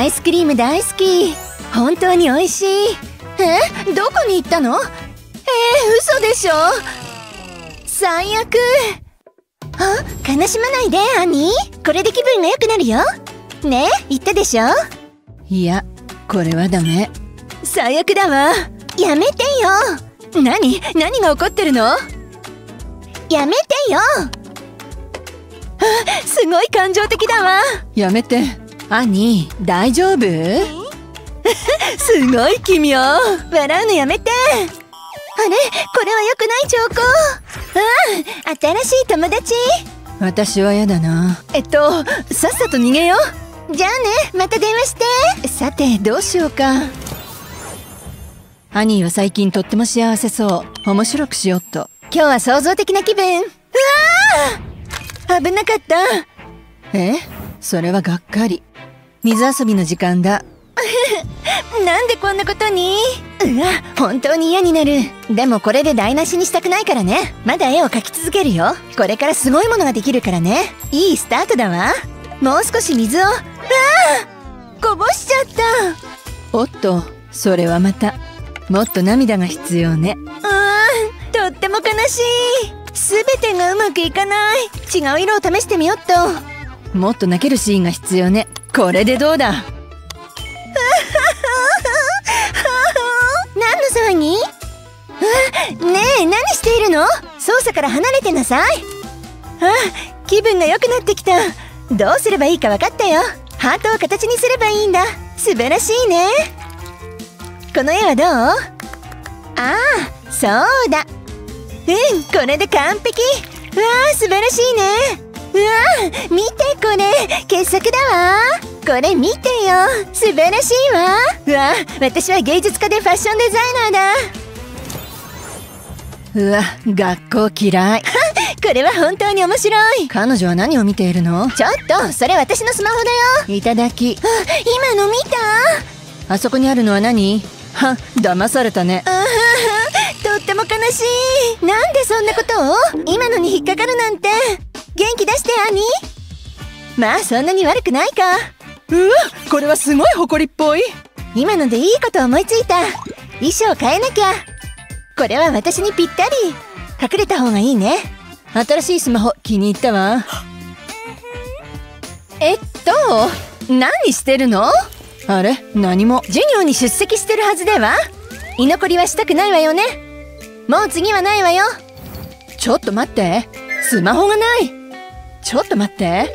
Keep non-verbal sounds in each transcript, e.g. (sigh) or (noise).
アイスクリーム大好き。本当に美味しい。え？どこに行ったの？えー、嘘でしょ？最悪。あ？悲しまないでアニー。これで気分が良くなるよ。ね？言ったでしょ？いやこれはダメ。最悪だわ。やめてよ。何？何が起こってるの？やめてよ。あ？すごい感情的だわ。やめてアニー大丈夫すごい奇妙笑うのやめて。あれこれは良くない兆候うん新しい友達。私は嫌だな。えっとさっさと逃げよう。じゃあねまた電話して。さてどうしようか。アニーは最近とっても幸せそう。面白くしよっと。今日は創造的な気分。うわあ危なかった。え？それはがっかり水遊びの時間だ。(laughs) なんでこんなことに？うわ本当に嫌になる。でもこれで台無しにしたくないからね。まだ絵を描き続けるよ。これからすごいものができるからね。いいスタートだわ。もう少し水を。うわあこぼしちゃった。おっとそれはまた。もっと涙が必要ね。うんとっても悲しい。全てがうまくいかない。違う色を試してみよっともっと泣けるシーンが必要ね。これでどうだ？(laughs) 何の騒ぎ？ねえ何しているの？操作から離れてなさい。あ気分が良くなってきた。どうすればいいか分かったよ。ハートを形にすればいいんだ。素晴らしいね。この絵はどう？ああそうだ。うんこれで完璧。わあ素晴らしいね。わあ見てこれ。傑作だわ。これ見てよ。素晴らしいわ。うわ私は芸術家でファッションデザイナーうわ学校嫌い。だ (laughs) これは本当に面白い。彼女は何を見ているの？ちょっとそれ私のスマホだよ。いただき。あ今の見た？あそこにあるのは何？は騙されたね。あ (laughs) とっても悲しい。なんでそんなことを？今のに引っかかるなんて元気出してアニまあそんなに悪くないか。うわこれはすごい誇りっぽい。今のでいいこと思いついた。衣装変えなきゃ。これは私にぴったり。隠れた方がいいね。新しいスマホ気に入ったわ。えっと何してるの？あれ？何も？授業に出席してるはずでは？居残りはしたくないわよね。もう次はないわよ。ちょっと待って。スマホがないちょっと待って。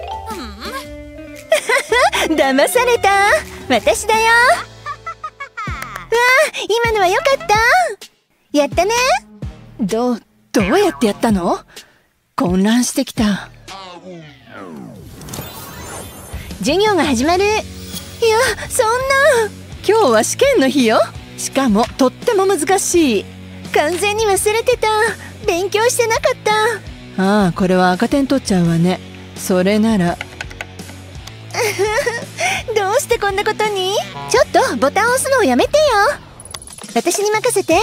(laughs) 騙された。私だよ。(laughs) わあ今のは良かった。やったね。どうどうやってやったの？混乱してきた。授業が始まる。いやそんな。今日は試験の日よ。しかもとっても難しい。完全に忘れてた。勉強してなかったああこれは赤点取っちゃうわね。それなら。(laughs) どうしてこんなことに？ちょっとボタンを押すのをやめてよ。私に任せて。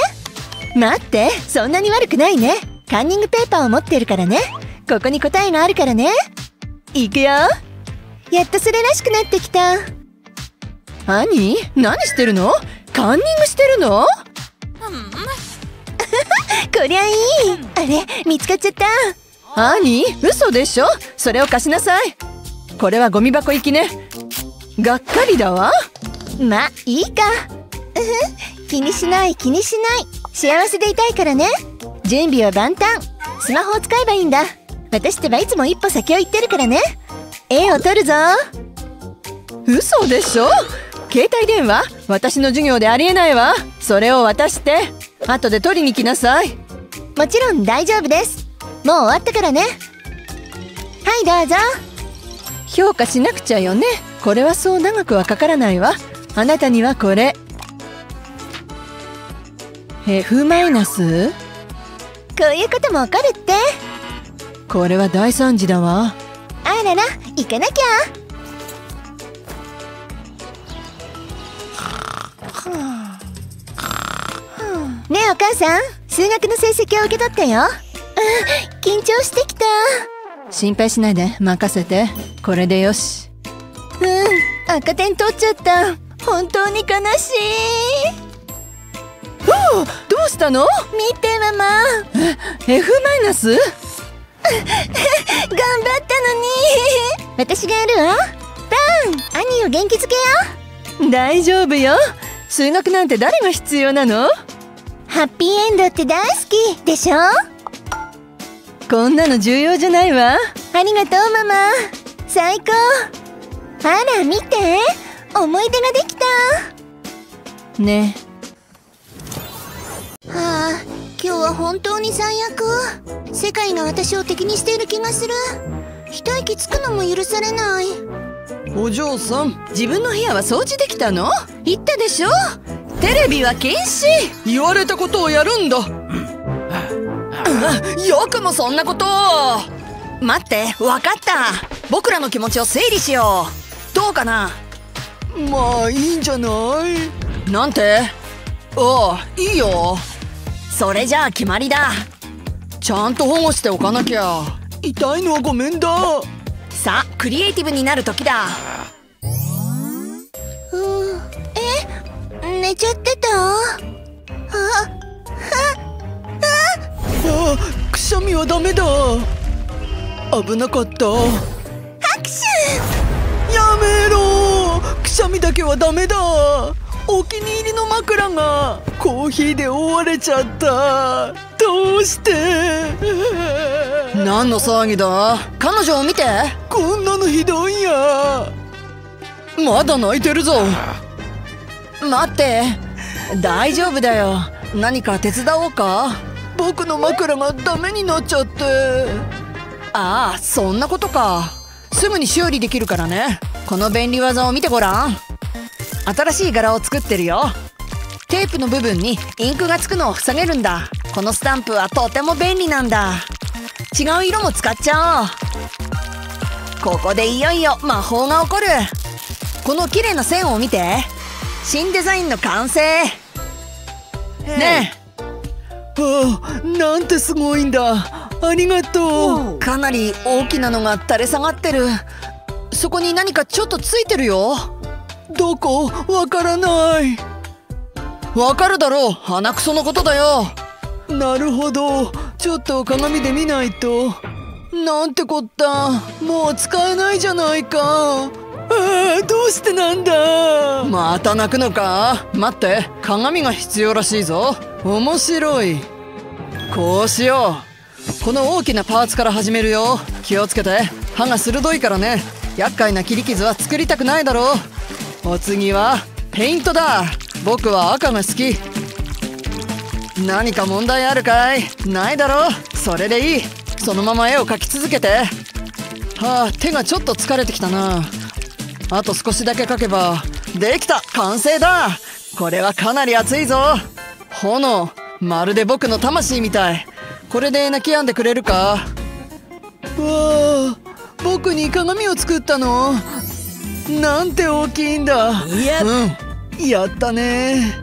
待って。そんなに悪くないね。カンニングペーパーを持ってるからね。ここに答えがあるからね。いくよ。やっとそれらしくなってきた。何何してるの？カンニングしてるの？(laughs) こりゃいい。あれ見つかっちゃった何？嘘でしょ？それを貸しなさい。これはゴミ箱行きね。がっかりだわ。まあいいか。うふ気にしない気にしない。幸せでいたいからね。準備は万端。スマホを使えばいいんだ。私ってばいつも一歩先を行ってるからね。絵を撮るぞ。嘘でしょ？携帯電話？私の授業でありえないわ。それを渡して。後で取りに来なさい。もちろん大丈夫ですもう終わったからね。はいどうぞ。評価しなくちゃよね。これはそう長くはかからないわ。あなたにはこれ。F マイナス？こういうことも起こるって。これは大惨事だわ。あらら行かなきゃ。ねえお母さん。数学の成績を受け取ったよ。あ緊張してきた。心配しないで。任せて。これでよし。うん。赤点取っちゃった。本当に悲しい。おおどうしたの？見てママ。F マイナス？(laughs) 頑張ったのに。私がやるわ。パン。兄を元気づけよ。大丈夫よ。数学なんて誰が必要なの？ハッピーエンドって大好きでしょ？こんなの重要じゃないわ。ありがとうママ。最高。あら見て。思い出ができた。ね。はあ今日は本当に最悪。世界が私を敵にしている気がする。一息つくのも許されない。お嬢さん自分の部屋は掃除できたの？言ったでしょ？テレビは禁止。言われたことをやるんだよくもそんなことを。待って分かった。僕らの気持ちを整理しよう。どうかな？まあいいんじゃない？なんて？ああいいよ。それじゃあ決まりだ。ちゃんと保護しておかなきゃ。痛いのはごめんだ。さあクリエイティブになる時だ。うーえ寝ちゃってた？ああくしゃみはダメだ。危なかった。拍手。やめろ。くしゃみだけはダメだ。お気に入りの枕が。コーヒーで覆われちゃった。どうして？何の騒ぎだ？彼女を見て。こんなのひどいや。まだ泣いてるぞ。待って。大丈夫だよ。何か手伝おうか？僕の枕がダメになっちゃって。ああそんなことか。すぐに修理できるからね。この便利技を見てごらん。新しい柄を作ってるよ。テープの部分にインクがつくのを塞げるんだ。このスタンプはとても便利なんだ。違う色も使っちゃおう。ここでいよいよ魔法が起こる。この綺麗な線を見て。新デザインの完成。ねえ。はあなんてすごいんだ。ありがとう。かなり大きなのが垂れ下がってる。そこに何かちょっとついてるよ。どこ？わからない。わかるだろう。鼻くそのことだよ。なるほど。ちょっと鏡で見ないと。なんてこった。もう使えないじゃないかどうしてなんだ？また泣くのか？待って鏡が必要らしいぞ。面白い。こうしよう。この大きなパーツから始めるよ。気をつけて。歯が鋭いからね。厄介な切り傷は作りたくないだろう。お次はペイントだ。僕は赤が好き。何か問題あるかい？ないだろう。それでいい。そのまま絵を描き続けて。はあ手がちょっと疲れてきたな。あと少しだけ描けばできた。完成だ。これはかなり熱いぞ。炎。まるで僕の魂みたい。これで泣き止んでくれるか？わあ。僕に鏡を作ったの？なんて大きいんだ。いやうん。やったね。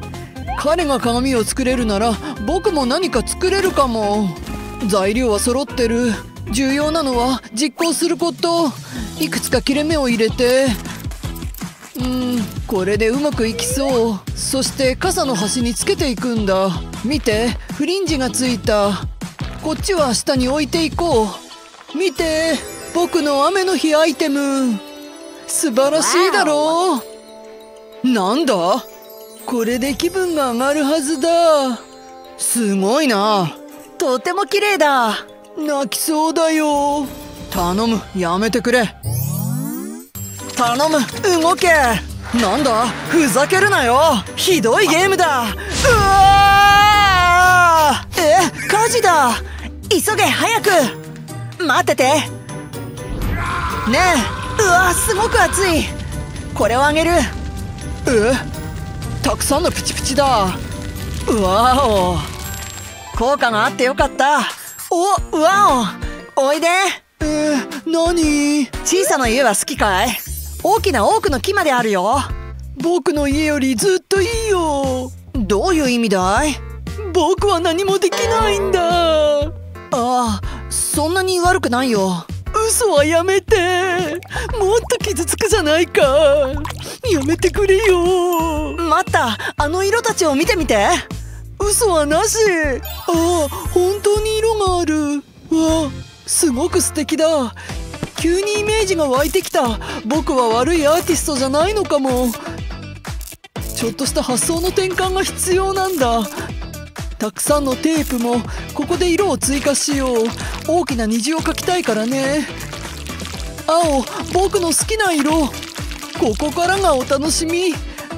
彼が鏡を作れるなら僕も何か作れるかも。材料は揃ってる。重要なのは実行すること。いくつか切れ目を入れてうんこれでうまくいきそう。そして傘の端につけていくんだ。見てフリンジがついた。こっちは下に置いていこう。見て僕の雨の日アイテム。素晴らしいだろう。なんだ？これで気分が上がるはずだ。すごいな。とても綺麗だ。泣きそうだよ。頼むやめてくれ頼む。動け。なんだ？ふざけるなよ。ひどいゲームだ。うわえ？火事だ。急げ早く。待ってて。ねえ。うわすごく熱い。これをあげる。え？たくさんのプチプチだ。うわお。効果があってよかった。おうわお。おいで。えー、何？小さな家は好きかい？大きな多くの木まであるよ。僕の家よりずっといいよ。どういう意味だい？僕は何もできないんだ。ああそんなに悪くないよ。嘘はやめて。もっと傷つくじゃないか。やめてくれよ。待った。あの色たちを見てみて。嘘はなし。ああ本当に色がある。わすごく素敵だ急にイメージが湧いてきた。僕は悪いアーティストじゃないのかも。ちょっとした発想の転換が必要なんだ。たくさんのテープもここで色を追加しよう。大きな虹を描きたいからね。青僕の好きな色。ここからがお楽しみ。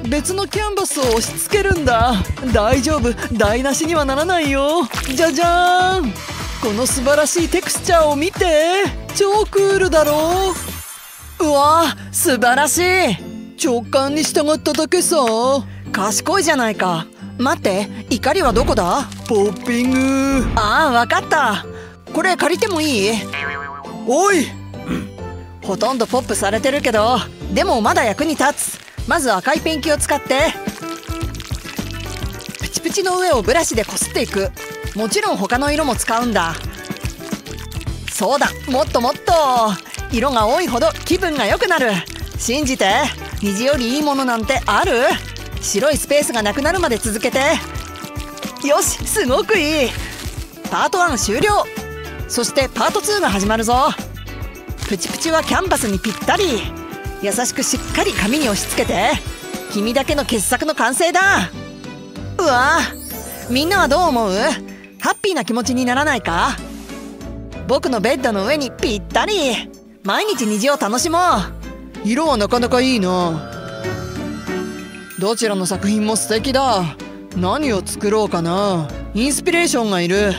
別のキャンバスを押し付けるんだ。大丈夫。台無しにはならないよ。じゃじゃーん。この素晴らしいテクスチャーを見て超クールだろう。わ素晴らしい。直感に従っただけさ。賢いじゃないか。待って怒りはどこだ？ポッピング。ああわかった。これ借りてもいい？おい。ほとんどポップされてるけどでもまだ役に立つ。まず赤いペンキを使ってプチプチの上をブラシでこすっていくもちろん他の色も使うんだ。そうだもっともっと色が多いほど気分が良くなる。信じて。虹よりいいものなんてある？白いスペースがなくなるまで続けて。よしすごくいい。パート1終了。そしてパート2が始まるぞ。プチプチはキャンバスにぴったり。優しくしっかり紙に押し付けて。君だけの傑作の完成だ。うわみんなはどう思う？ハッピーな気持ちにならないか？僕のベッドの上にぴったり。毎日虹を楽しもう。色はなかなかいいな。どちらの作品も素敵だ。何を作ろうかな。インスピレーションがいる。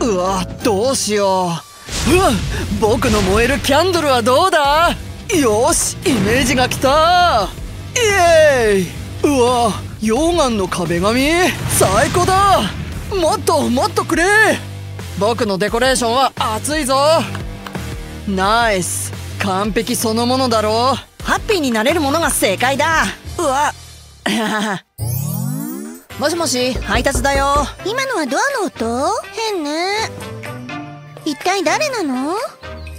うわどうしよう。うわ僕の燃えるキャンドルはどうだ？よしイメージが来た。イエーイ。うわ溶岩の壁紙？最高だ。もっともっとくれ。僕のデコレーションは熱いぞ。ナイス。完璧そのものだろ。うハッピーになれるものが正解だ。うわ。(laughs) もしもし配達だよ。今のはドアの音？変ね。一体誰なの？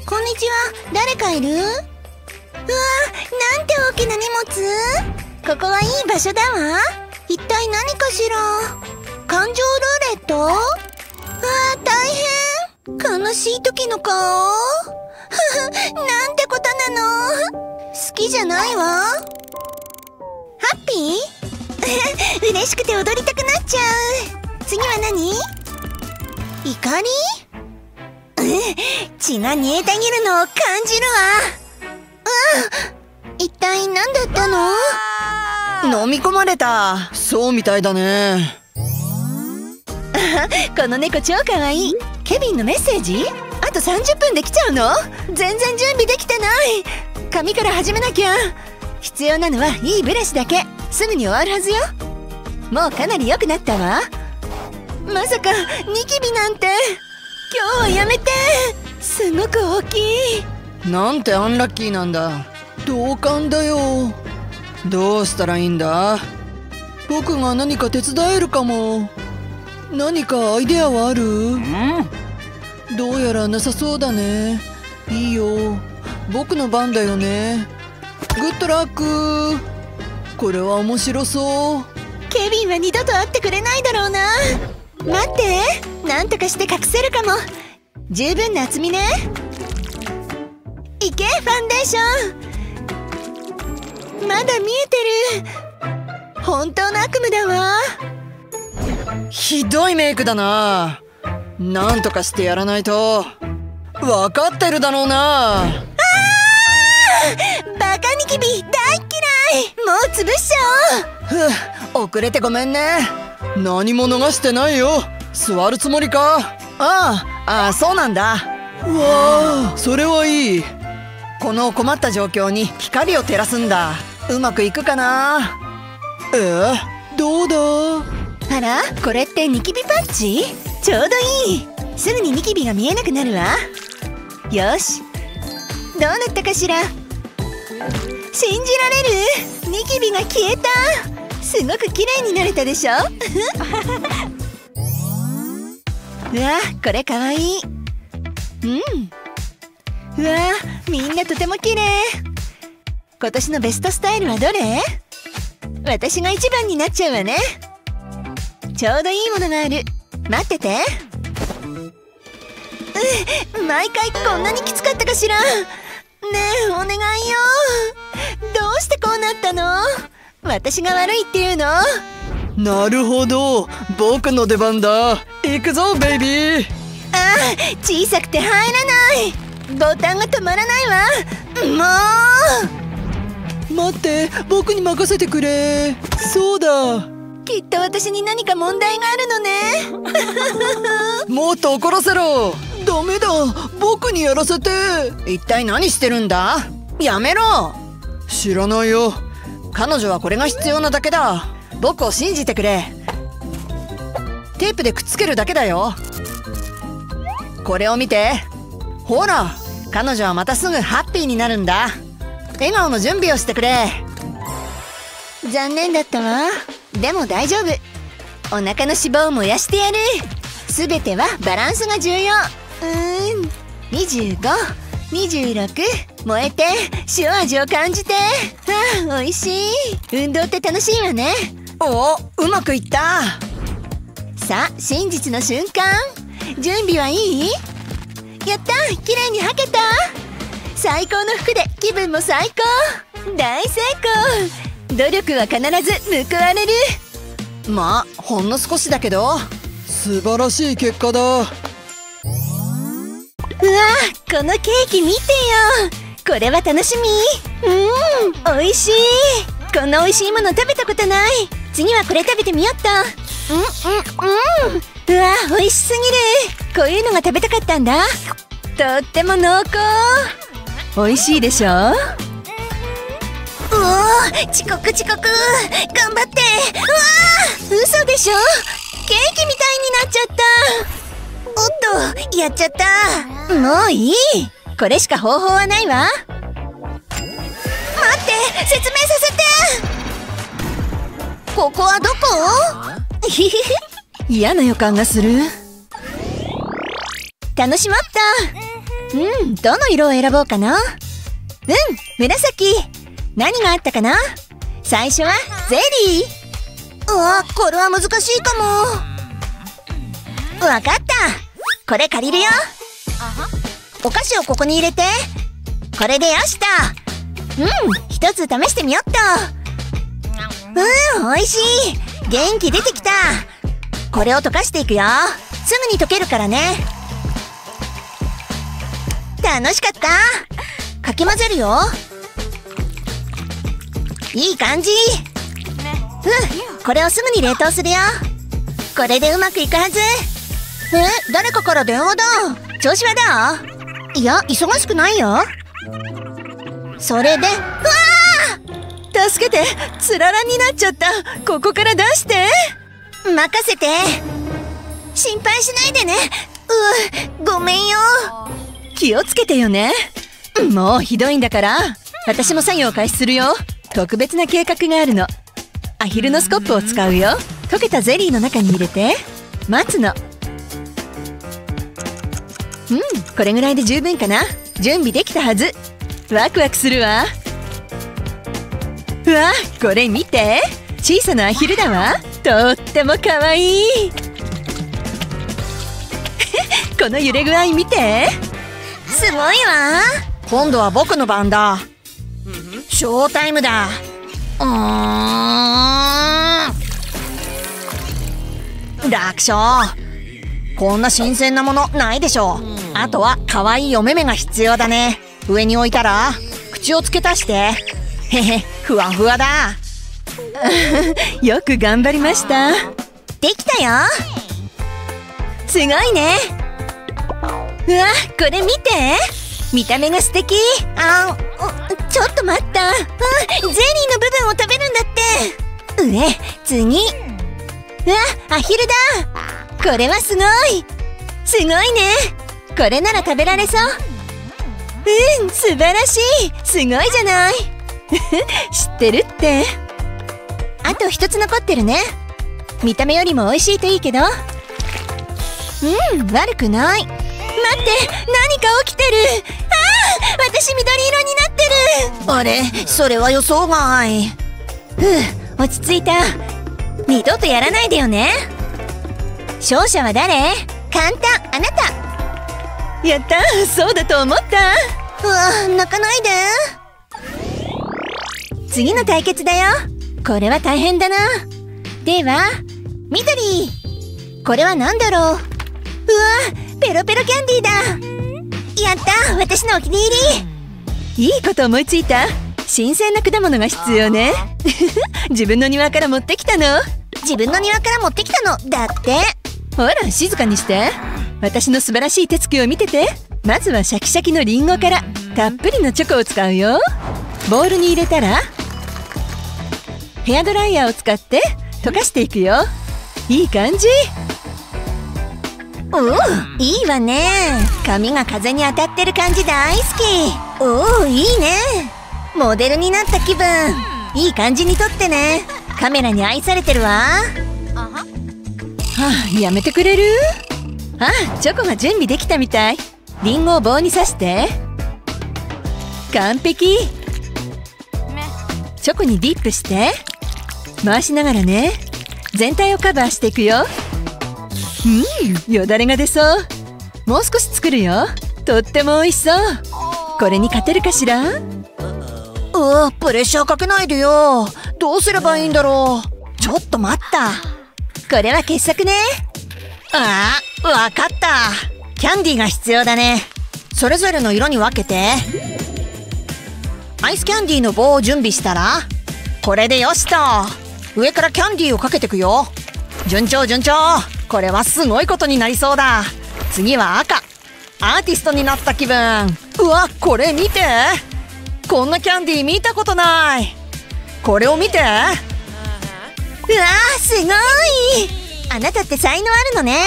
こんにちは。誰かいる？うわなんて大きな荷物。ここはいい場所だわ。一体何かしら？感情ルーレットうわ大変。悲しい時の顔？(laughs) なんてことなの？好きじゃないわ。ハッピー？(laughs) 嬉しくて踊りたくなっちゃう。次は何？怒り？(laughs) 血が煮えたぎるのを感じるわ。うん。一体何だったの？飲み込まれた。そうみたいだね。(laughs) この猫超かわい。いケビンのメッセージ？あと30分できちゃうの？全然準備できてない。髪から始めなきゃ。必要なのはいいブラシだけ。すぐに終わるはずよ。もうかなり良くなったわ。まさかニキビなんて。今日はやめて。すごく大きい。なんてアンラッキーなんだ。同感だよ。どうしたらいいんだ？僕が何か手伝えるかも。何かアイデアはある？どうやらなさそうだね。いいよ。僕の番だよね。グッドラック。これは面白そう。ケビンは二度と会ってくれないだろうな。待って。なんとかして隠せるかも。十分な厚みね。いけファンデーション。まだ見えてる。本当の悪夢だわひどいメイクだな。なんとかしてやらないと。分かってるだろうな。あバカニキビ大嫌い。もう潰しちゃおう。遅れてごめんね。何も逃してないよ。座るつもりか。あああそうなんだ。うわあそれはいい。この困った状況に光を照らすんだ。うまくいくかな。えどうだ？あらこれってニキビパッチ？ちょうどいい。すぐにニキビが見えなくなるわ。よし。どうなったかしら？信じられる？ニキビが消えた。すごく綺麗になれたでしょ？うわこれかわいい。うん。うわみんなとても綺麗。今年のベストスタイルはどれ？私が一番になっちゃうわね。ちょうどいいものがある。待ってて。う毎回こんなにきつかったかしら。ねえお願いよ。どうしてこうなったの？私が悪いっていうの？なるほど。僕の出番だ。行くぞベイビー。あ小さくて入らない。ボタンが止まらないわ。もう。待って僕に任せてくれ。そうだきっと私に何か問題があるのね。(laughs) もっと怒らせろ。ダメだ。僕にやらせて。一体何してるんだ？やめろ。知らないよ。彼女はこれが必要なだけだ。僕を信じてくれ。テープでくっつけるだけだよ。これを見て。ほら。彼女はまたすぐハッピーになるんだ。笑顔の準備をしてくれ。残念だったわでも大丈夫。お腹の脂肪を燃やしてやる。全てはバランスが重要。うーん2526燃えて塩味を感じて。ああ美味しい。運動って楽しいわね。おうまくいった。さあ真実の瞬間。準備はいい？やった綺麗に履けた。最高の服で気分も最高。大成功努力は必ず報われる。まあほんの少しだけど。素晴らしい結果だ。うわこのケーキ見てよ。これは楽しみ。うん美味しい。こんな美味しいもの食べたことない。次はこれ食べてみよっと。うんうんうん。うわ美味しすぎる。こういうのが食べたかったんだ。とっても濃厚。美味しいでしょ？うお遅刻遅刻。頑張って。うわ嘘でしょ？ケーキみたいになっちゃった。おっとやっちゃった。もういい。これしか方法はないわ。待って説明させて。ここはどこ？嫌な予感がする。楽しまったうんどの色を選ぼうかな？うん紫。何があったかな？最初はゼリー。うわこれは難しいかも。わかった。これ借りるよ。お菓子をここに入れて。これでよしと。うん一つ試してみよっと。うん美味しい。元気出てきた。これを溶かしていくよ。すぐに溶けるからね。楽しかった。かき混ぜるよ。いい感じ。うんこれをすぐに冷凍するよ。これでうまくいくはず。え誰かから電話だ。調子はどう？いや忙しくないよ。それでうわー！助けてつららになっちゃった。ここから出して。任せて。心配しないでね。うごめんよ。気をつけてよね。もうひどいんだから。私も作業を開始するよ特別な計画があるの。アヒルのスコップを使うよ。溶けたゼリーの中に入れて。待つの。うんこれぐらいで十分かな。準備できたはず。ワクワクするわ。うわこれ見て。小さなアヒルだわ。とっても可愛い。(laughs) この揺れ具合見て。すごいわ。今度は僕の番だ。ショータイムだ。うーん。楽勝。こんな新鮮なものないでしょあとは可愛いお目目が必要だね。上に置いたら口を付け足して。へへふわふわだ。(laughs) よく頑張りました。できたよ。すごいね。うわこれ見て。見た目が素敵。あちょっと待った。あゼリーの部分を食べるんだって。上次。うわアヒルだ。これはすごい。すごいね。これなら食べられそう。うん素晴らしい。すごいじゃない。(laughs) 知ってるって。あと一つ残ってるね。見た目よりも美味しいといいけど。うん悪くない。待って何か起きてる。ああ私緑色になるあれそれは予想外。ふう落ち着いた。二度とやらないでよね。勝者は誰？簡単あなた。やったそうだと思った。うわ泣かないで。次の対決だよ。これは大変だな。では緑これは何だろう？うわペロペロキャンディーだ。やった私のお気に入り。いいこと思いついた？新鮮な果物が必要ね。(laughs) 自分の庭から持ってきたの。自分の庭から持ってきたの。だって。ほら静かにして。私の素晴らしい手つきを見てて。まずはシャキシャキのリンゴからたっぷりのチョコを使うよ。ボウルに入れたらヘアドライヤーを使って溶かしていくよ。いい感じおおいいわね。髪が風に当たってる感じ大好き。おおいいね。モデルになった気分。いい感じに撮ってね。カメラに愛されてるわ。は。あ、やめてくれる？あチョコが準備できたみたい。リンゴを棒に刺して。完璧。チョコにディップして。回しながらね。全体をカバーしていくようんよだれが出そう。もう少し作るよ。とっても美味しそう。これに勝てるかしら？うわプレッシャーかけないでよ。どうすればいいんだろう。ちょっと待った。これは傑作ね。ああわかった。キャンディーが必要だね。それぞれの色に分けて。アイスキャンディーの棒を準備したらこれでよしと。上からキャンディーをかけてくよ。順調順調。これはすごいことになりそうだ。次は赤。アーティストになった気分。うわこれ見て。こんなキャンディー見たことない。これを見て。うわーすごい。あなたって才能あるのね。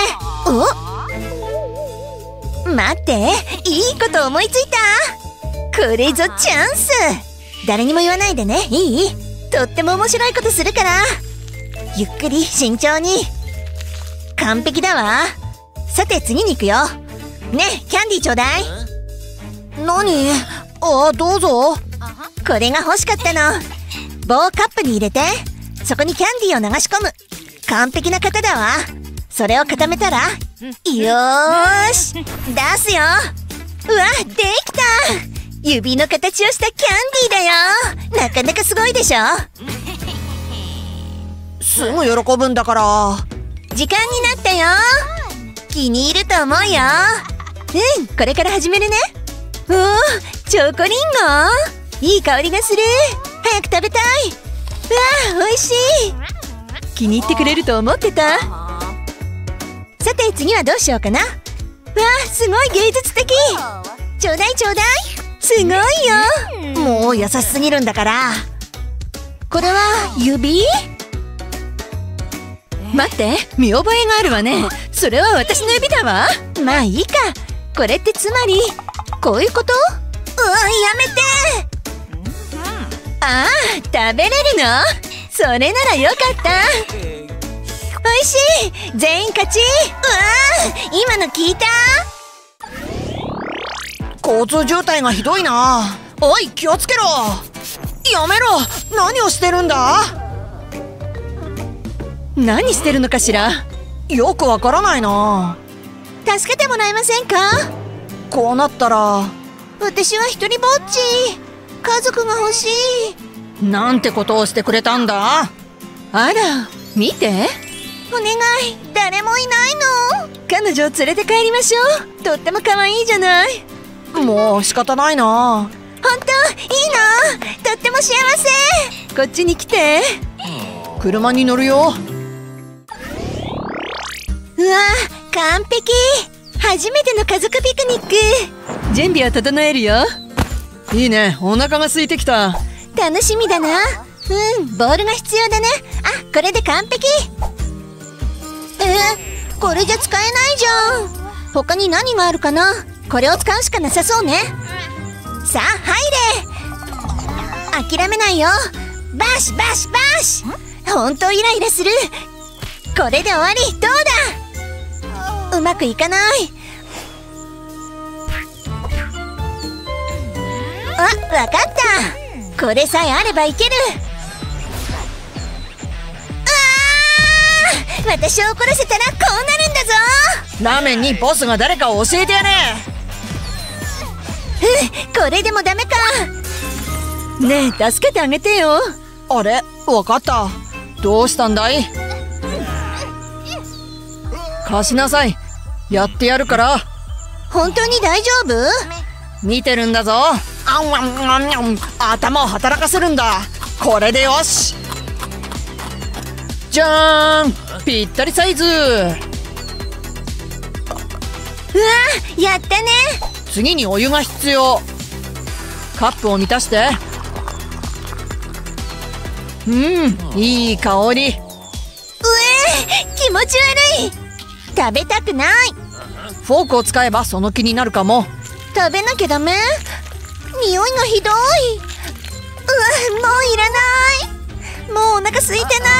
お待って。いいこと思いついた。これぞチャンス。誰にも言わないでね。いい？とっても面白いことするから。ゆっくり慎重に。完璧だわ。さて次に行くよ。ねキャンディーちょうだい。何？ああどうぞ。これが欲しかったの。棒カップに入れてそこにキャンディーを流し込む。完璧な型だわ。それを固めたらよーし。出すよ。うわできた。指の形をしたキャンディーだよ。なかなかすごいでしょ。すぐ喜ぶんだから。時間になったよ。気に入ると思うよ。うんこれから始めるね。おおチョコリンゴ。いい香りがする。早く食べたい。うわ美味しい。気に入ってくれると思ってた。さて次はどうしようかな。わあすごい芸術的。ちょうだいちょうだい。すごいよ。もう優しすぎるんだから。これは指？待って見覚えがあるわね。それは私の指だわ。まあいいか。これってつまりこういうこと？うわやめて。ああ食べれるの？それならよかった。美味しい。全員勝ち。うわ今の聞いた。交通渋滞がひどいな。おい気をつけろ。やめろ。何をしてるんだ？何してるのかしら？よくわからないな。助けてもらえませんか？こうなったら。私は一人ぼっち。家族が欲しい。なんてことをしてくれたんだ？あら見て。お願い。誰もいないの。彼女を連れて帰りましょう。とっても可愛いじゃない。もう仕方ないな。本当？いいの？とっても幸せ。こっちに来て。車に乗るようわ完璧。初めての家族ピクニック。準備を整えるよ。いいね。お腹が空いてきた。楽しみだな。うんボールが必要だね。あこれで完璧。えこれじゃ使えないじゃん。他に何があるかな。これを使うしかなさそうね。さあ入れ。諦めないよ。バシバシバシ。本当イライラする。これで終わり。どうだ？うまくいかないあわかった。これさえあればいける。あー。私を怒らせたらこうなるんだぞラーメンにボスが誰かを教えてやれ。これでもダメか。ねえ助けてあげてよ。あれ？わかった。どうしたんだい？貸しなさい。やってやるから。本当に大丈夫？見てるんだぞ。あんわんあんわん頭を働かせるんだ。これでよし。じゃーん。ぴったりサイズ。うわやったね。次にお湯が必要。カップを満たして。うんいい香り。うえ気持ち悪い食べたくない。フォークを使えばその気になるかも。食べなきゃダメ？匂いがひどい。うわもういらない。もうお腹空いてない。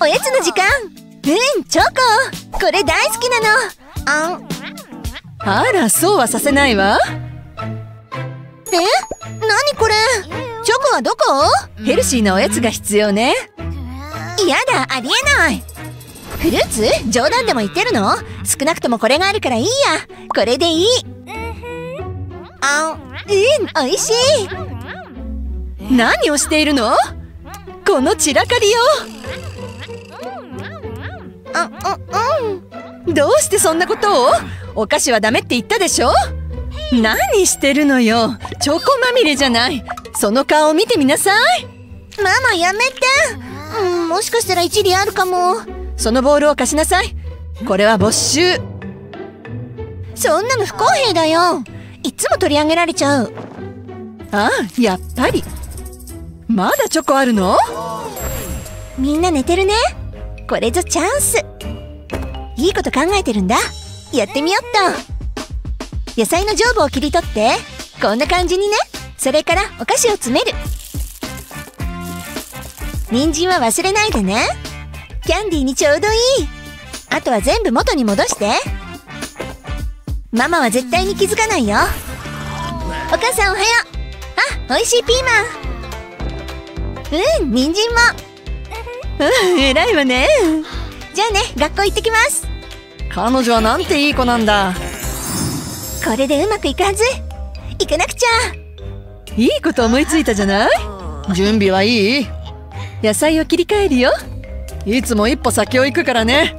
おやつの時間。うんチョコ。これ大好きなの。あん。あらそうはさせないわ。え？何これ？チョコはどこ？ヘルシーなおやつが必要ねやだありえない。フルーツ？冗談でも言ってるの？少なくともこれがあるからいいや。これでいい。あうんおいしい。何をしているの？この散らかりよあううん。どうしてそんなことを？お菓子はダメって言ったでしょ？何してるのよ？チョコまみれじゃない。その顔を見てみなさい。ママやめて。うんもしかしたら一理あるかも。そのボールを貸しなさい。これは没収。そんなの不公平だよ。いつも取り上げられちゃう。ああやっぱり。まだチョコあるの？みんな寝てるね。これぞチャンス。いいこと考えてるんだ。やってみよっと。野菜の上部を切り取って。こんな感じにね。それからお菓子を詰める人参は忘れないでね。キャンディーにちょうどいい。あとは全部元に戻して。ママは絶対に気づかないよ。お母さんおはよう。あ美味しいピーマン。うん人参も。うん偉いわね。じゃあね学校行ってきます。彼女はなんていい子なんだ。これでうまくいくはず。行かなくちゃ。いいこと思いついたじゃない？準備はいい？野菜を切り替えるよ。いつも一歩先を行くからね。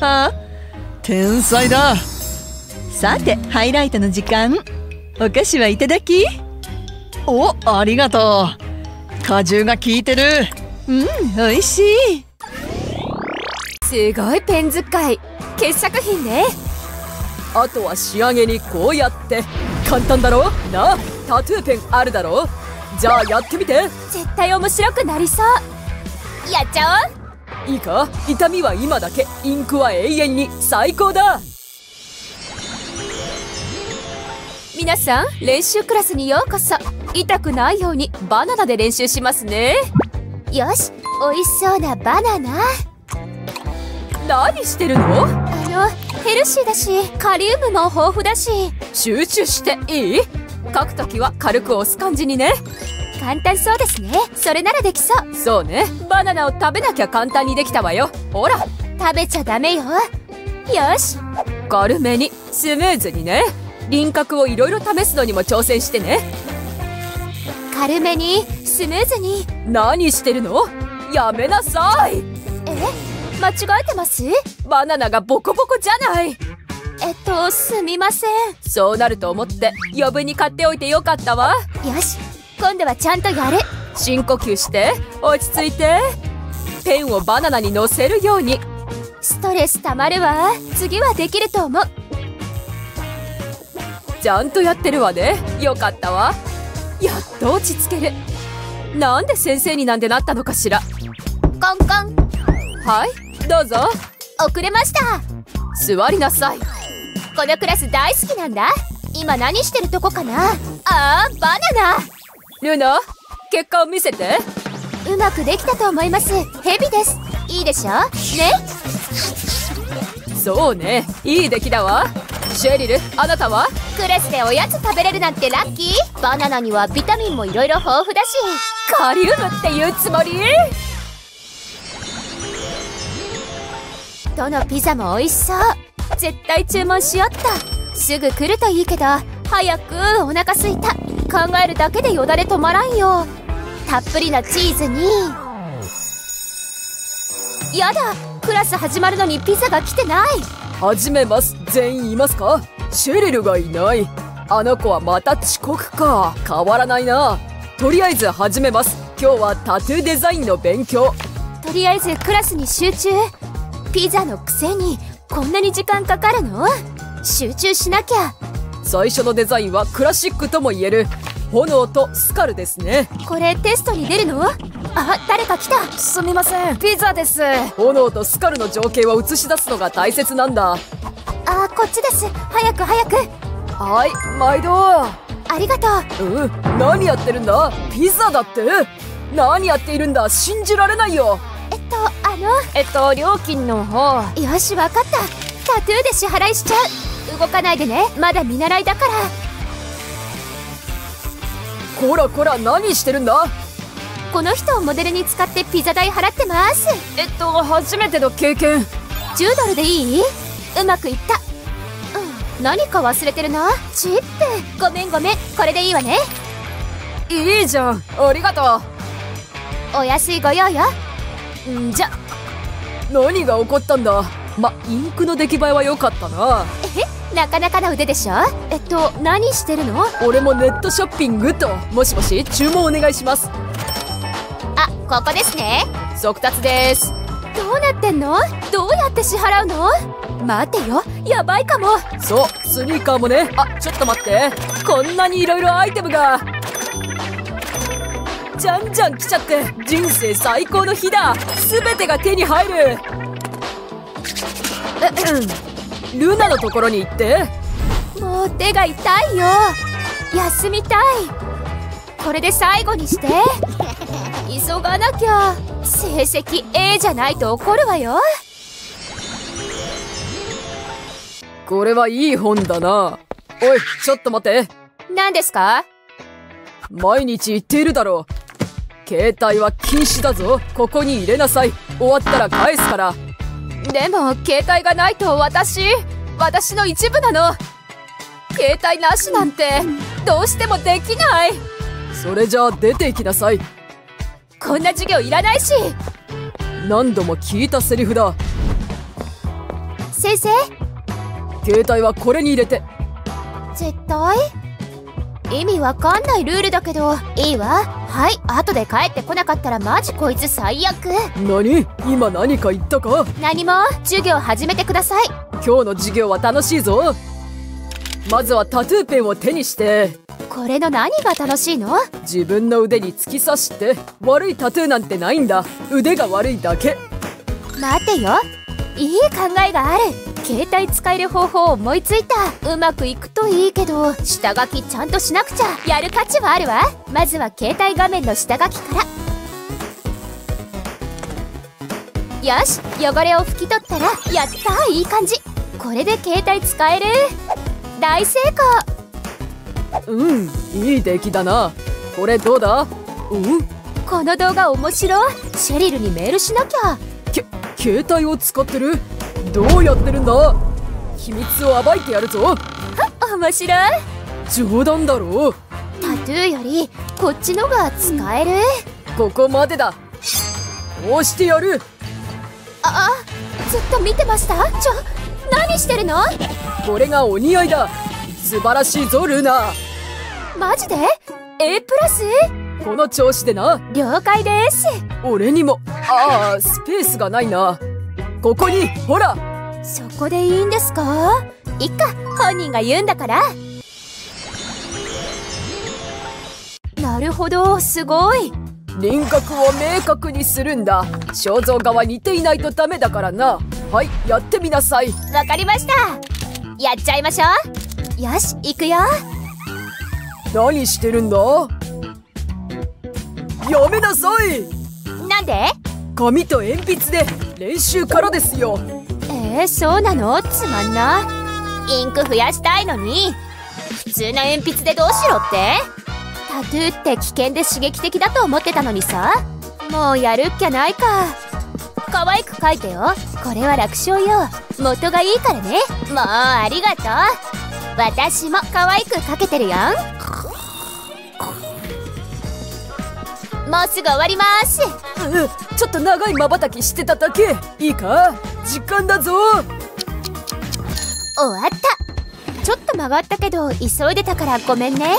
(laughs) 天才だ。さてハイライトの時間。お菓子はいただき。おありがとう。果汁が効いてる。うん美味しい。すごいペン使い。傑作品ね。あとは仕上げにこうやって。簡単だろ？な？あタトゥーペンあるだろ？じゃあやってみて。絶対面白くなりそう。やっちゃおう。いいか？痛みは今だけ。インクは永遠に最高だ。皆さん練習クラスにようこそ。痛くないようにバナナで練習しますね。よし美味しそうなバナナ。何してるの？あのヘルシーだしカリウムも豊富だし。集中していい？書くときは軽く押す感じにね。簡単そうですね。それならできそう。そうね。バナナを食べなきゃ簡単にできたわよ。ほら。食べちゃダメよ。よし。軽めにスムーズにね。輪郭をいろいろ試すのにも挑戦してね。軽めに？スムーズに？何してるの？やめなさい。え？間違えてます？バナナがボコボコじゃないえっとすみません。そうなると思って余分に買っておいてよかったわ。よし。今度はちゃんとやる。深呼吸して落ち着いて。ペンをバナナに乗せるように。ストレスたまるわ。次はできると思う。ちゃんとやってるわね。よかったわ。やっと落ち着ける。なんで先生になんてなったのかしら。コンコン。はいどうぞ。遅れました座りなさい。このクラス大好きなんだ。今何してるとこかな。あーバナルナ結果を見せて。ナうまくできたと思います。ヘビです。いいでしょ？ね？そうね。いい出来だわ。シェリルあなたは？クラスでおやつ食べれるなんてラッキー。バナナにはビタミンもいろいろ豊富だし。カリウムっていうつもり？どのピザも美味しそう。絶対注文しよっとすぐ来るといいけど早くお腹すいた。考えるだけでよだれ止まらんよ。たっぷりなチーズに。やだ。クラス始まるのにピザが来てない。始めます。全員いますか？シェリルがいない。あの子はまた遅刻か。変わらないな。とりあえず始めます。今日はタトゥーデザインの勉強。とりあえずクラスに集中ピザのくせにこんなに時間かかるの？集中しなきゃ。最初のデザインはクラシックとも言える。炎とスカルですね。これテストに出るの？あ誰か来た。すみません。ピザです。炎とスカルの情景を映し出すのが大切なんだ。あこっちです。早く早く。はい毎度。ありがとう。うん何やってるんだ？ピザだって？何やっているんだ？信じられないよとあのえっと料金の方よしわかった。タトゥーで支払いしちゃう。動かないでね。まだ見習いだから。こらこら何してるんだ？この人をモデルに使ってピザ代払ってます。えっと初めての経験。10ドルでいい？うまくいった。うん。何か忘れてるな？チップ。ごめんごめん。これでいいわね。いいじゃん。ありがとお安いご用よんじゃ何が起こったんだ？まインクの出来栄えは良かったな。えなかなかな腕でしょ？えっと何してるの？俺もネットショッピングともしもし注文お願いします。あここですね。速達です。どうなってんの？どうやって支払うの？待てよ。やばいかも。そうスニーカーもね。あちょっと待って。こんなにいろいろアイテムがじゃんじゃん来ちゃって人生最高の日だ。全てが手に入る。ルナのところに行って。もう手が痛いよ。休みたい。これで最後にして。急がなきゃ。成績 A じゃないと怒るわよ。これはいい本だな。おいちょっと待って。何ですか？毎日言っているだろう携帯は禁止だぞ。ここに入れなさい。終わったら返すから。でも携帯がないと私私の一部なの。携帯なしなんてどうしてもできない。それじゃあ出て行きなさい。こんな授業いらないし。何度も聞いたセリフだ。先生？携帯はこれに入れて。絶対？意味わかんないルールだけど。いいわ。はい。後で帰ってこなかったらマジこいつ最悪。何？今何か言ったか？何も。授業始めてください。今日の授業は楽しいぞ。まずはタトゥーペンを手にして。これの何が楽しいの？自分の腕に突き刺して。悪いタトゥーなんてないんだ。腕が悪いだけ。待てよ。いい考えがある携帯使える方法を思いついた。うまくいくといいけど下書きちゃんとしなくちゃ。やる価値はあるわ。まずは携帯画面の下書きから。よし汚れを拭き取ったらやったいい感じ。これで携帯使える？大成功。うんいい出来だな。これどうだ？うん？この動画面白い。シェリルにメールしなきゃ。け携帯を使ってる？どうやってるんだ？秘密を暴いてやるぞ。面白い。冗談だろ？タトゥーよりこっちのが使える。ここまでだ。こうしてやる。あずっと見てました？ちょ何してるの？これがお似合いだ。素晴らしいぞルナ。マジで？A プラス？この調子でな。了解です。俺にも。ああスペースがないなここにほら。そこでいいんですか？いっか本人が言うんだから。なるほどすごい。輪郭を明確にするんだ。肖像画は似ていないとダメだからな。はいやってみなさい。わかりました。やっちゃいましょう。よし行くよ。何してるんだ？やめなさい。なんで？紙と鉛筆で練習からですよ。ええー、そうなの？つまんな。インク増やしたいのに。普通な鉛筆でどうしろって。タトゥーって危険で刺激的だと思ってたのにさ。もうやるっきゃないか。可愛く描いてよ。これは楽勝よ。元がいいからね。もうありがとう。私も可愛く描けてるやんもうすぐ終わります。ちょっと長い瞬きしてただけ。いいか？時間だぞ。終わった。ちょっと曲がったけど急いでたからごめんね。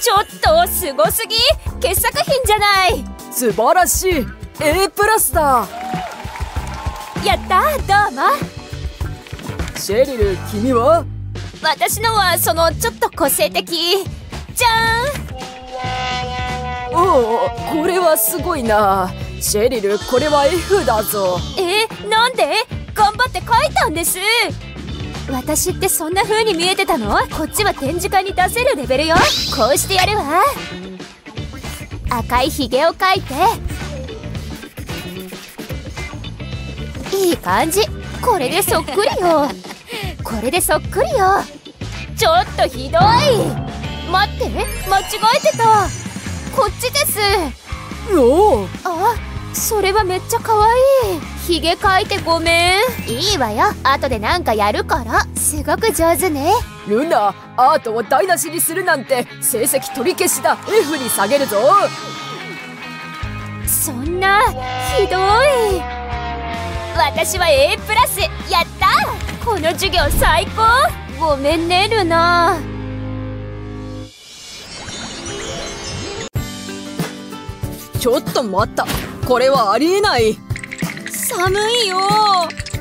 ちょっとすごすぎ。傑作品じゃない。素晴らしい。A プラスだ。やった？どうも。シェリル君は？私のはそのちょっと個性的。じゃーんおおこれはすごいな。シェリルこれは F だぞ。えなんで？頑張って書いたんです。私ってそんな風に見えてたの？こっちは展示会に出せるレベルよ。こうしてやるわ。赤いひげを描いて。いい感じ。これでそっくりよ。これでそっくりよ。ちょっとひどい。待って間違えてた。こっちです。おおあそれはめっちゃ可愛いひげ描いてごめん。いいわよ。後でなんかやるから。すごく上手ね。ルナアートを台無しにするなんて成績取り消しだ。F に下げるぞ。そんなひどい。私は A プラス。やった。この授業最高。ごめんねルナちょっと待った。これはありえない。寒いよ。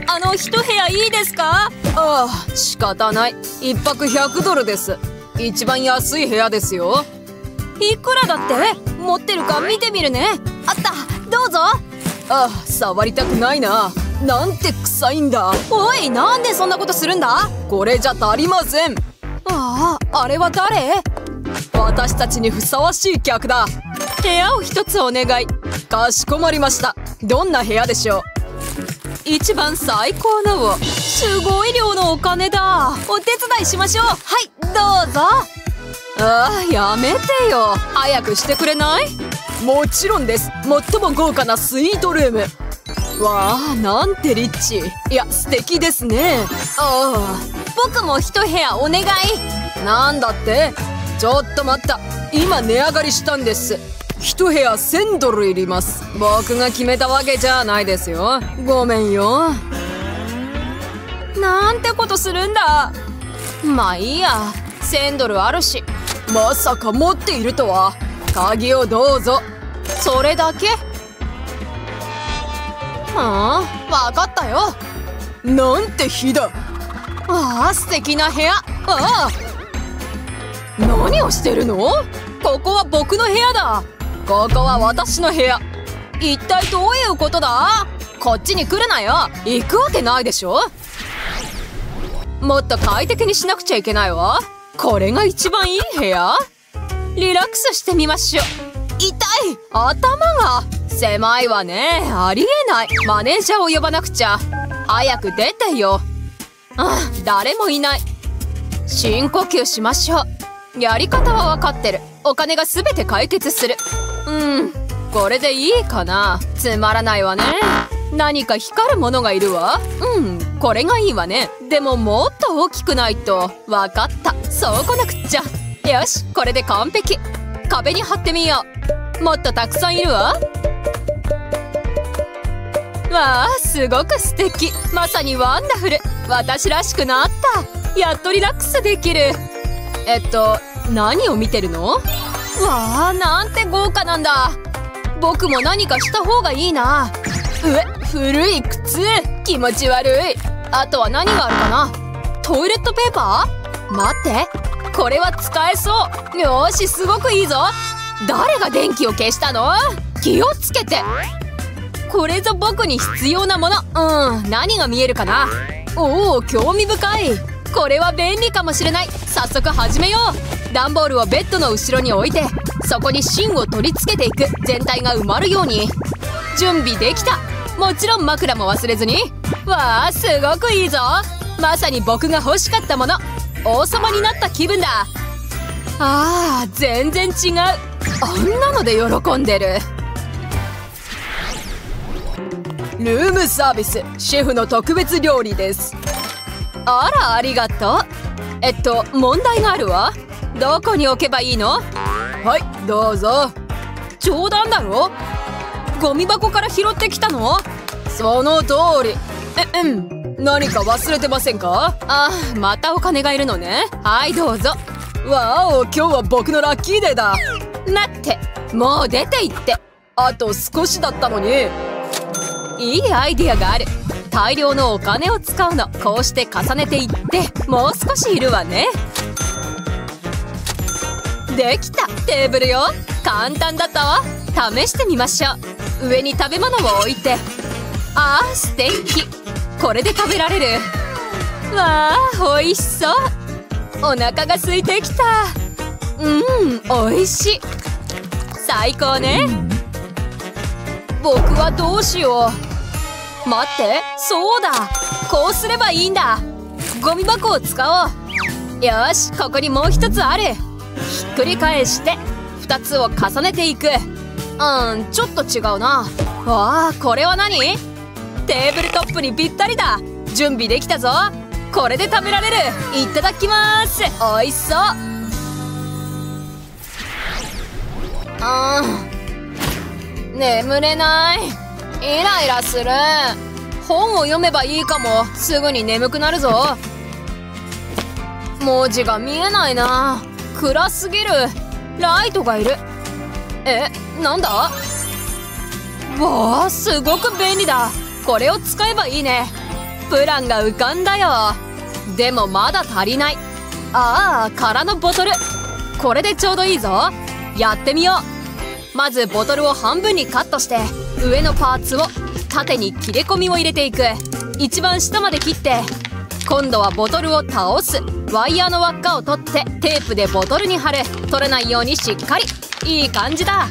あの一部屋いいですか？ああ仕方ない。一泊100ドルです。一番安い部屋ですよ。いくらだって？持ってるか見てみるね。あった。どうぞ。ああ触りたくないな。なんて臭いんだ。おいなんでそんなことするんだ？これじゃ足りません。あああれは誰？私たちにふさわしい客だ。部屋を一つお願い。かしこまりました。どんな部屋でしょう？一番最高のを。すごい量のお金だ。お手伝いしましょう。はいどうぞ。ああやめてよ。早くしてくれない？もちろんです。最も豪華なスイートルーム。わあなんてリッチ。いや素敵ですね。ああ。僕も一部屋お願い。なんだって？ちょっと待った。今値上がりしたんです。一部屋1000ドルいります。僕が決めたわけじゃないですよ。ごめんよ。なんてことするんだ。まあいいや。1000ドルあるし。まさか持っているとは。鍵をどうぞ。それだけ。はあ分かったよ。なんて日だ。ああ素敵な部屋。ああ。何をしてるの？ここは僕の部屋だ。ここは私の部屋。一体どういうことだ？こっちに来るなよ。行くわけないでしょ？もっと快適にしなくちゃいけないわ。これが一番いい部屋？リラックスしてみましょう。痛い。頭が。狭いわね。ありえない。マネージャーを呼ばなくちゃ。早く出てよ。あ誰もいない。深呼吸しましょう。やり方は分かってる。お金が全て解決する。うん。これでいいかな。つまらないわね。何か光るものがいるわ。うん。これがいいわね。でももっと大きくないと。分かった。そうこなくっちゃ。よし。これで完璧。壁に貼ってみよう。もっとたくさんいるわ。わあすごく素敵。まさにワンダフル。私らしくなった。やっとリラックスできる。えっと何を見てるの？わあなんて豪華なんだ。僕も何かした方がいいな。うえ古い靴。気持ち悪い。あとは何があるかな？トイレットペーパー？待って。これは使えそう。よしすごくいいぞ。誰が電気を消したの？気をつけて。これぞ僕に必要なもの。うん何が見えるかな？おお興味深い。これは便利かもしれない。早速始めよう。段ボールをベッドの後ろに置いてそこに芯を取り付けていく。全体が埋まるように。準備できた。もちろん枕も忘れずに。わあすごくいいぞ。まさに僕が欲しかったもの。王様になった気分だ。あー全然違う。あんなので喜んでる。ルームサービス。シェフの特別料理です。あらありがとう。えっと問題があるわ。どこに置けばいいの？はいどうぞ。冗談だろ？ゴミ箱から拾ってきたの？その通り。えうん。何か忘れてませんか？あまたお金がいるのね。はいどうぞ。わお今日は僕のラッキーデーだ。待って。もう出て行って。あと少しだったのに。いいアイディアがある大量のお金を使うの。こうして重ねていってもう少しいるわね。できた。テーブルよ。簡単だったわ。試してみましょう。上に食べ物を置いて。あー素敵これで食べられる。わあ美味しそう。お腹が空いてきた。うん美味しい。最高ね。僕はどうしよう。待ってそうだ。こうすればいいんだ。ゴミ箱を使おう。よしここにもう一つある。ひっくり返して2つを重ねていく。うんちょっと違うな。わあこれは何？テーブルトップにぴったりだ。準備できたぞ。これで食べられる。いただきます。美味しそう。あー眠れない。イライラする。本を読めばいいかも。すぐに眠くなるぞ。文字が見えないな。暗すぎる。ライトがいる。えなんだ？わあすごく便利だ。これを使えばいいね。プランが浮かんだよ。でもまだ足りない。ああ空のボトル。これでちょうどいいぞ。やってみよう。まずボトルを半分にカットして。上のパーツを縦に切れ込みを入れていく。一番下まで切って今度はボトルを倒す。ワイヤーの輪っかを取ってテープでボトルに貼る。取れないようにしっかり。いい感じだ。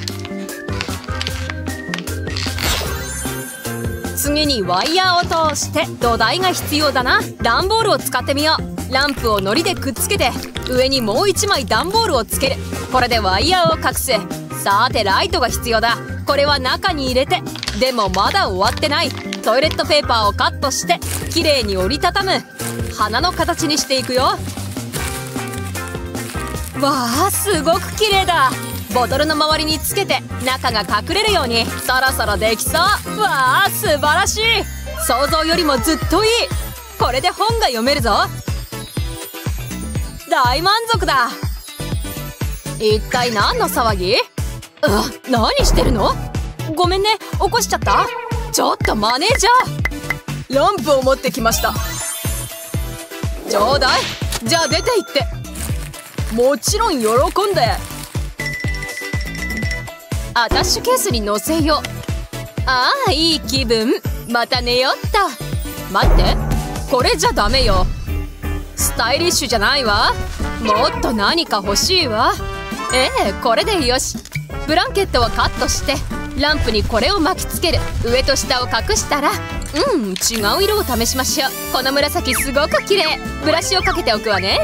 次にワイヤーを通して土台が必要だな。段ボールを使ってみよう。ランプを糊でくっつけて上にもう一枚段ボールをつける。これでワイヤーを隠す。さてライトが必要だ。これは中に入れてでもまだ終わってない。トイレットペーパーをカットしてきれいに折りたたむ。花の形にしていくよ。わあすごく綺麗だ。ボトルの周りにつけて中が隠れるようにそろそろできそう。わあ素晴らしい。想像よりもずっといい。これで本が読めるぞ。大満足だ。一体何の騒ぎ？うわ何してるの？ごめんね起こしちゃった？ちょっとマネージャー。ランプを持ってきました。ちょうだい。じゃあ出て行って。もちろん喜んで。アタッシュケースに乗せよう。ああいい気分。また寝よっと。待って。これじゃダメよ。スタイリッシュじゃないわ。もっと何か欲しいわ。ええこれでよし。ブランケットをカットしてランプにこれを巻きつける。上と下を隠したらうん違う色を試しましょう。この紫すごく綺麗。ブラシをかけておくわね。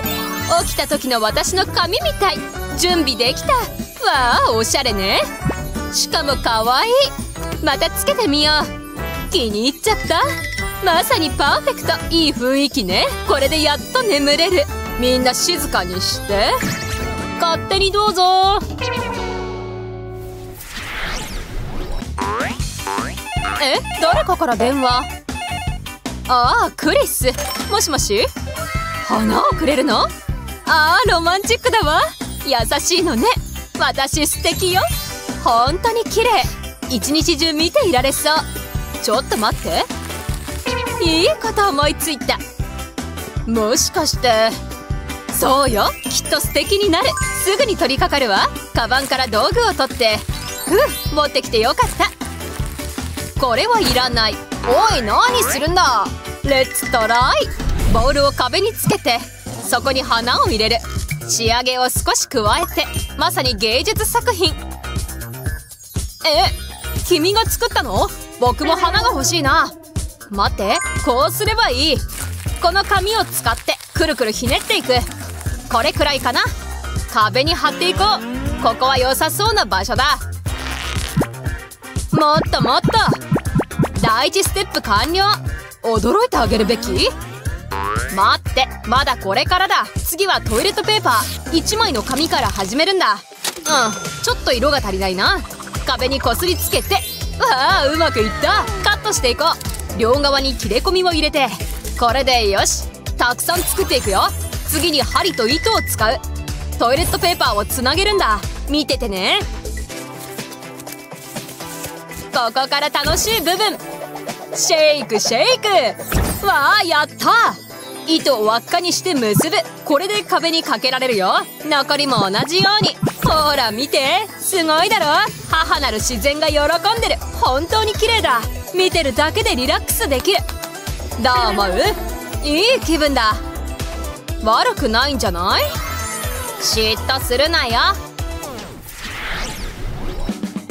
起きた時の私の髪みたい。準備できた。わあおしゃれね。しかもかわいい。またつけてみよう。気に入っちゃった。まさにパーフェクト。いい雰囲気ね。これでやっと眠れる。みんな静かにして。勝手にどうぞ。え？誰かから電話？ああクリス。もしもし？花をくれるの？ああロマンチックだわ。優しいのね。私素敵よ。本当に綺麗。一日中見ていられそう。ちょっと待って。いいこと思いついた。もしかしてそうよ。きっと素敵になる。すぐに取り掛かるわ。カバンから道具を取って。ふう持ってきてよかった。これはいらない。おい何するんだ。レッツトライ。ボールを壁につけて。そこに花を入れる。仕上げを少し加えて。まさに芸術作品。え君が作ったの？僕も花が欲しいな。待ってこうすればいい。この紙を使ってくるくるひねっていく。これくらいかな。壁に貼っていこう。ここは良さそうな場所だ。もっともっと。第一ステップ完了。驚いてあげるべき？待って。まだこれからだ。次はトイレットペーパー。1枚の紙から始めるんだ。うん。ちょっと色が足りないな。壁にこすりつけて。わあうまくいった。カットしていこう。両側に切れ込みを入れて。これでよし。たくさん作っていくよ。次に針と糸を使う。トイレットペーパーをつなげるんだ。見ててね。ここから楽しい部分。シェイクシェイク。わあやった。糸を輪っかにして結ぶ。これで壁にかけられるよ。残りも同じように。ほら見て。すごいだろ。母なる自然が喜んでる。本当に綺麗だ。見てるだけでリラックスできる。どう思う？いい気分だ。悪くないんじゃない？嫉妬するなよ。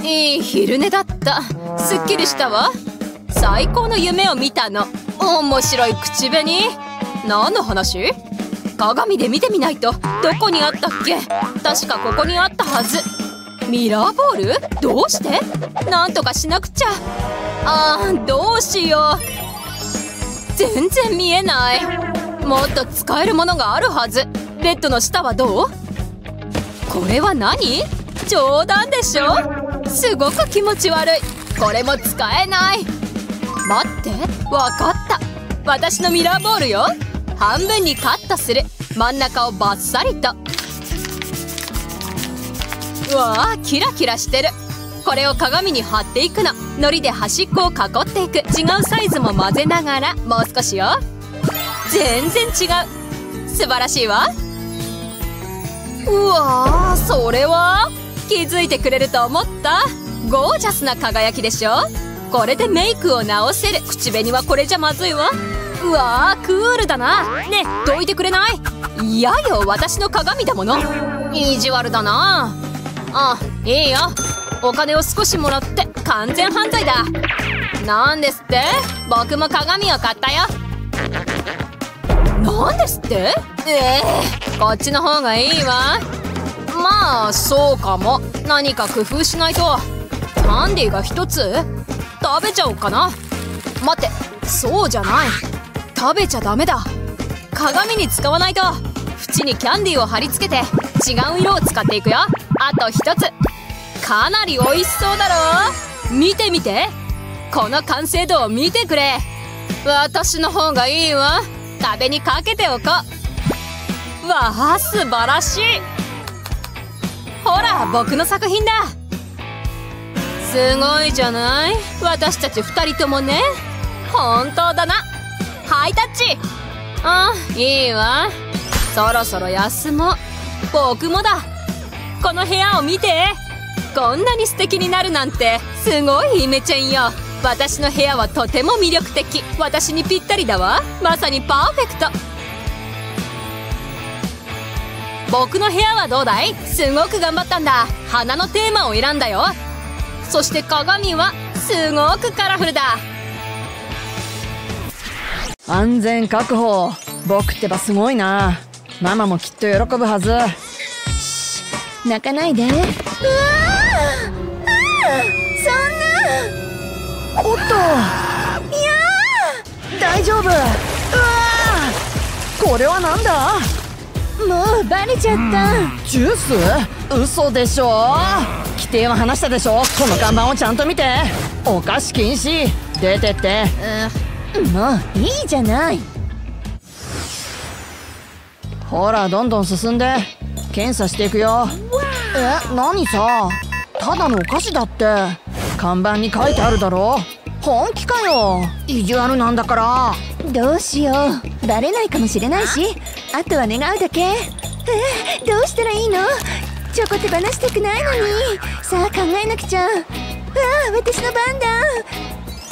いい昼寝だった。すっきりしたわ。最高の夢を見たの。面白い口紅。何の話？鏡で見てみないと。どこにあったっけ？確かここにあったはず。ミラーボール？どうして？なんとかしなくちゃ。あーどうしよう。全然見えない。もっと使えるものがあるはず。ベッドの下はどう？これは何？冗談でしょ？すごく気持ち悪い。これも使えない。待って。わかった。私のミラーボールよ。半分にカットする。真ん中をバッサリと。うわあキラキラしてる。これを鏡に貼っていくの。糊で端っこを囲っていく。違うサイズも混ぜながら。もう少しよ。全然違う。素晴らしいわ。うわーそれは気づいてくれると思った。ゴージャスな輝きでしょ。これでメイクを直せる。口紅はこれじゃまずいわ。うわークールだな。ねどいてくれない。嫌よ私の鏡だもの。意地悪だな。あいいよ。お金を少しもらって完全犯罪だ。なんですって。僕も鏡を買ったよ。なんですって？ええー、こっちの方がいいわ。まあそうかも。何か工夫しないと。キャンディーが一つ？食べちゃおうかな。待ってそうじゃない。食べちゃダメだ。鏡に使わないと。縁にキャンディーを貼り付けて違う色を使っていくよ。あと一つ。かなり美味しそうだろ。見てみて。この完成度を見てくれ。私の方がいいわ。壁にかけておこう。わあ素晴らしい。ほら僕の作品だ。すごいじゃない？私たち2人ともね。本当だな。ハイタッチ。あいいわ。そろそろ休もう。僕もだ。この部屋を見て。こんなに素敵になるなんてすごいイメチェンよ。私の部屋はとても魅力的。私にぴったりだわ。まさにパーフェクト。僕の部屋はどうだい？すごく頑張ったんだ。花のテーマを選んだよ。そして鏡はすごくカラフルだ。安全確保。僕ってばすごいな。ママもきっと喜ぶはず。泣かないで。うわあそんなおっと。いや大丈夫。うわこれはなんだ？もうバレちゃった。ジュース？嘘でしょ？規定は話したでしょ？この看板をちゃんと見て。お菓子禁止。出てって。もういいじゃない。ほらどんどん進んで。検査していくよ。え何さ？ただのお菓子だって看板に書いてあるだろ。本気かよ。意地悪なんだから。どうしよう。バレないかもしれないし。あとは願うだけ。えどうしたらいいの？チョコって話したくないのに。さあ考えなくちゃ。わあ私の番だ。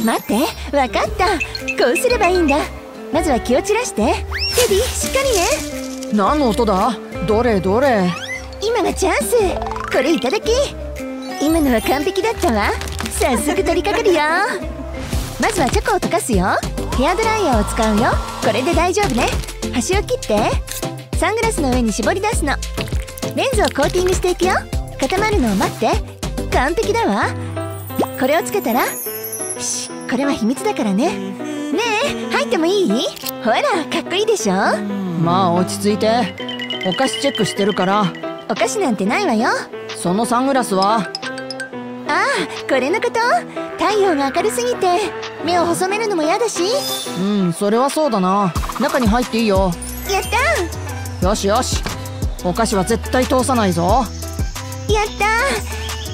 待ってわかった。こうすればいいんだ。まずは気を散らして。テディしっかりね。何の音だ？どれどれ？今がチャンス。これいただき。今のは完璧だったわ早速取り掛かるよ。まずはチョコを溶かすよ。ヘアドライヤーを使うよ。これで大丈夫ね。端を切って。サングラスの上に絞り出すの。レンズをコーティングしていくよ。固まるのを待って。完璧だわ。これをつけたらしこれは秘密だからね。ねえ入ってもいい？ほらかっこいいでしょ？まあ落ち着いて。お菓子チェックしてるから。お菓子なんてないわよ。そのサングラスは？これのこと。太陽が明るすぎて目を細めるのも嫌だし。うんそれはそうだな。中に入っていいよ。やった。よしよし。お菓子は絶対通さないぞ。やっ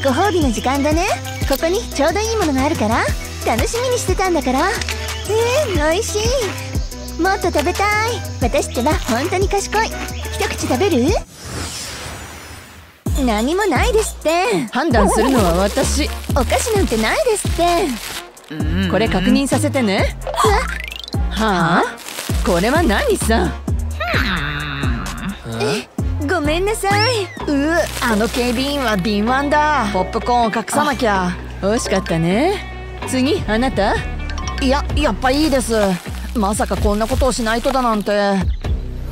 た。ご褒美の時間だね。ここにちょうどいいものがあるから。楽しみにしてたんだから。えー、美味しい。もっと食べたい。私ってば本当に賢い。一口食べる？何もないですって。判断するのは私。お菓子なんてないですって。これ確認させてね。はあ？これは何さ？ごめんなさい。うあの警備員は敏腕だ。ポップコーンを隠さなきゃ。惜しかったね。次あなた？いややっぱいいです。まさかこんなことをしないとだなんて。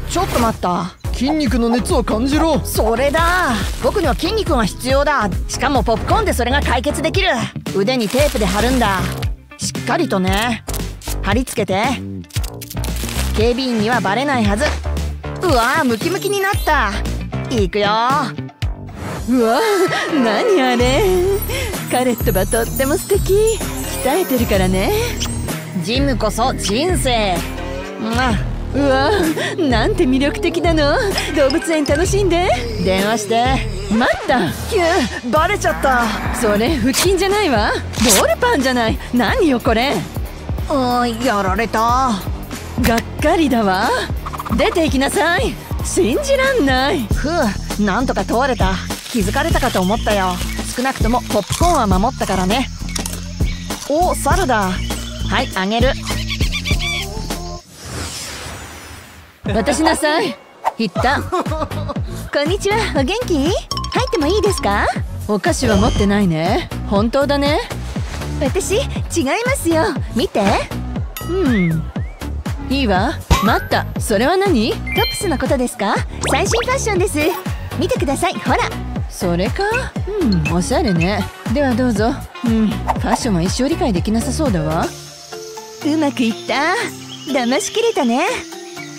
ちょっと待った筋肉の熱を感じろ。それだ。僕には筋肉が必要だ。しかもポップコーンでそれが解決できる。腕にテープで貼るんだ。しっかりとね。貼り付けて。警備員にはバレないはず。うわムキムキになった。いくよ。うわ何あれ。カレットはとっても素敵。鍛えてるからね。ジムこそ人生。うわなんて魅力的なの。動物園楽しんで。電話して。待った。キューバレちゃった。それ腹筋じゃないわ。ボールパンじゃない。何よこれ。うんやられた。がっかりだわ。出て行きなさい。信じらんない。ふうなんとか通れた。気づかれたかと思ったよ。少なくともポップコーンは守ったからね。お猿だ。はいあげる渡しなさい言った。こんにちは。お元気？入ってもいいですか？お菓子は持ってないね。本当だね。私違いますよ。見て。うん。いいわ。待った。それは何？トップスのことですか？最新ファッションです。見てください。ほら。それか？うん。おしゃれね。ではどうぞ。うん。ファッションは一生理解できなさそうだわ。うまくいった。騙しきれたね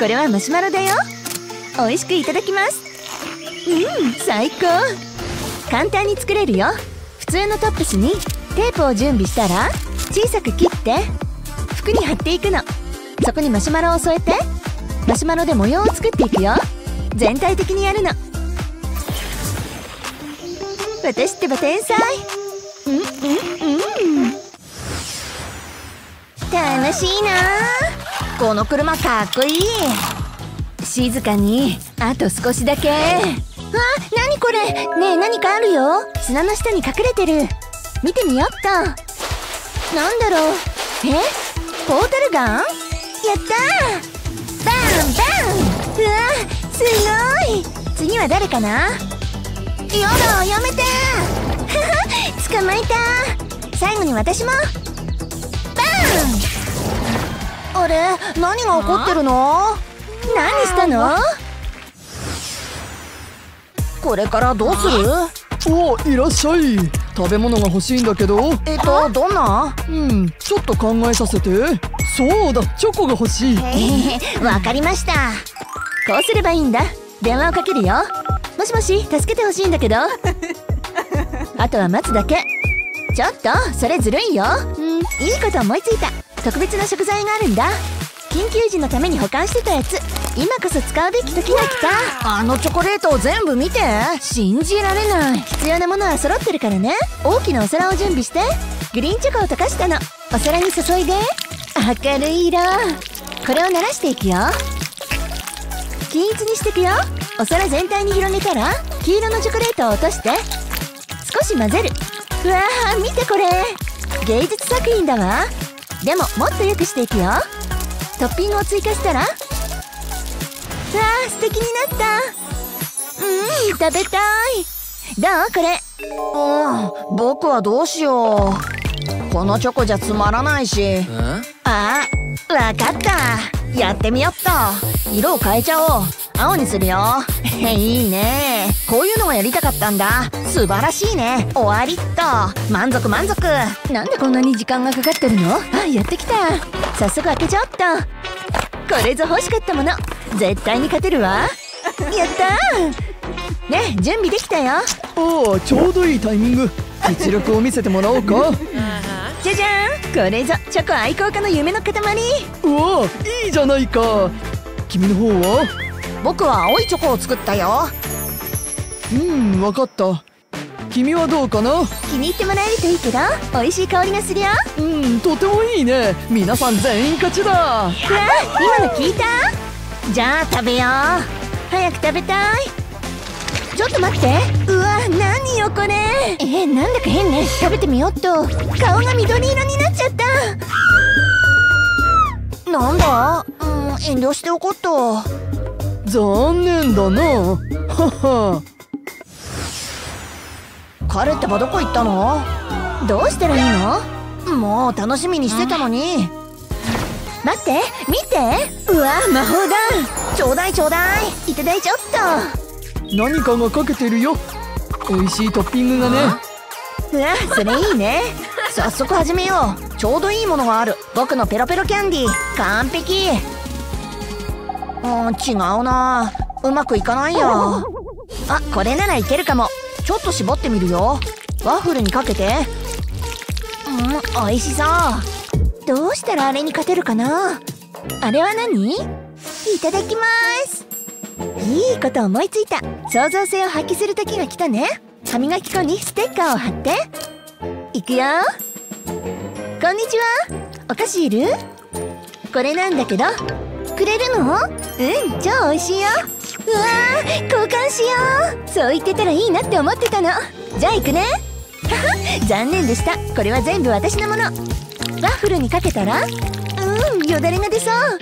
これはマシュマロだよ。美味しくいただきます。うん最高。簡単に作れるよ。普通のトップスにテープを準備したら小さく切って服に貼っていくの。そこにマシュマロを添えてマシュマロで模様を作っていくよ。全体的にやるの。私ってば天才。うんうんうん。楽しいな。この車かっこいい静かにあと少しだけあ何これ？ねえ何かあるよ。砂の下に隠れてる。見てみよっと。なんだろう。え？ポータルガン？やったー。バンバン。うわすごい。次は誰かな？やだやめて。(laughs) 捕まえた最後に私も。バン！あれ？何が起こってるの？何したの？これからどうする？おいらっしゃい。食べ物が欲しいんだけど。えっとどんな？うんちょっと考えさせて。そうだチョコが欲しい。(laughs) わかりました。こうすればいいんだ。電話をかけるよ。もしもし助けてほしいんだけど。(laughs) あとは待つだけちょっとそれずるいよ。うん。いいこと思いついた。特別な食材があるんだ。緊急時のために保管してたやつ。今こそ使うべき時が来た。あのチョコレートを全部見て。信じられない。必要なものは揃ってるからね。大きなお皿を準備して。グリーンチョコを溶かしたの。お皿に注いで。明るい色。これを慣らしていくよ。均一にしていくよ。お皿全体に広げたら黄色のチョコレートを落として。少し混ぜる。うわー見てこれ。芸術作品だわ。でももっと良くしていくよ。トッピングを追加したら？うわー素敵になった。うん食べたい。どう？これ。うん僕はどうしよう。このチョコじゃつまらないし。あわかった。やってみよっと。色を変えちゃおう青にするよ。いいね。こういうのがやりたかったんだ。素晴らしいね。終わりっと。満足満足。なんでこんなに時間がかかってるの？あやってきた。早速開けちゃおっと。これぞ欲しかったもの。絶対に勝てるわ。やったね準備できたよ。ああちょうどいいタイミング。実力を見せてもらおうか。(laughs) じゃじゃん。これぞチョコ愛好家の夢の塊。うわいいじゃないか。君の方は？僕は青いチョコを作ったよ。うんわかった。君はどうかな？気に入ってもらえるといいけど美味しい香りがするよ。うんとてもいいね。皆さん全員勝ちだ。うわ今の聞いた？じゃあ食べよう。早く食べたい。ちょっと待って。うわ何よこれ？えー、なんだか変ね。食べてみよっと。顔が緑色になっちゃった。なんだ？うん遠慮しておこっと残念だな。はは彼ってばどこ行ったの？どうしたらいいの？もう楽しみにしてたのに。待って見て。うわ魔法だ。ちょうだいちょうだい。いただいちゃおっと。何かがかけてるよ。美味しいトッピングがね。うわそれいいね。早速始めよう。ちょうどいいものがある。僕のペロペロキャンディー。完璧うん違うな。うまくいかないよ。あこれならいけるかも。ちょっと絞ってみるよ。ワッフルにかけて。うん美味しそう。どうしたらあれに勝てるかな？あれは何？いただきます。いいこと思いついた。創造性を発揮する時が来たね。歯磨き粉にステッカーを貼って。いくよ。こんにちは。お菓子いる？これなんだけどくれるの？うん超美味しいよ。うわー交換しよう。そう言ってたらいいなって思ってたの。じゃあ行くね。残念でした。これは全部私のもの。ワッフルにかけたら？うんよだれが出そう。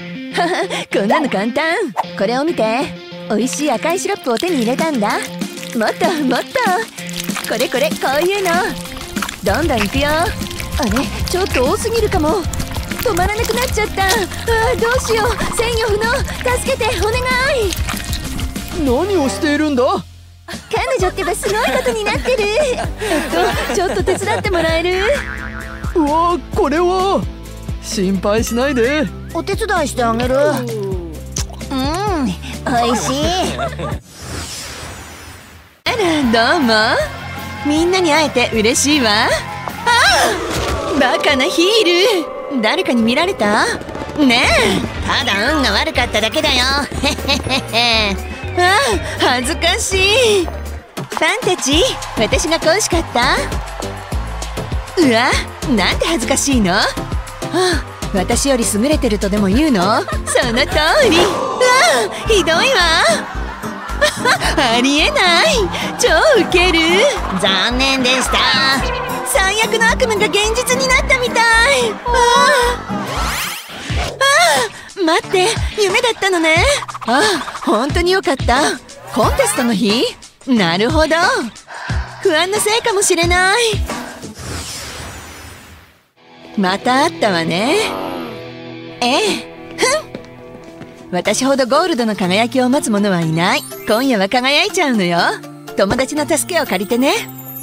こんなの簡単。これを見て。美味しい赤いシロップを手に入れたんだ。もっともっと。これこれこういうの。どんどんいくよ。あれちょっと多すぎるかも。止まらなくなっちゃった。あーどうしよう。制御不能。助けてお願い。何をしているんだ？彼女ってばすごいことになってる。えっとちょっと手伝ってもらえる？うわこれは。心配しないで。お手伝いしてあげる。うん美味しい。あらどうも。みんなに会えて嬉しいわ。ああバカなヒール誰かに見られた？ねえ。ただ運が悪かっただけだよ。へへへああ恥ずかしい。ファンたち私が恋しかった？うわなんて恥ずかしいの、はあ、私より優れてるとでも言うの？その通り。うわひどいわ。(laughs) ありえない。超ウケる。残念でした。最悪の悪夢が現実になったみたい。ああ。待って。夢だったのね。あ本当によかった。コンテストの日？なるほど。不安のせいかもしれない。また会ったわね。ええ。ふん。私ほどゴールドの輝きを待つ者はいない。今夜は輝いちゃうのよ。友達の助けを借りてね。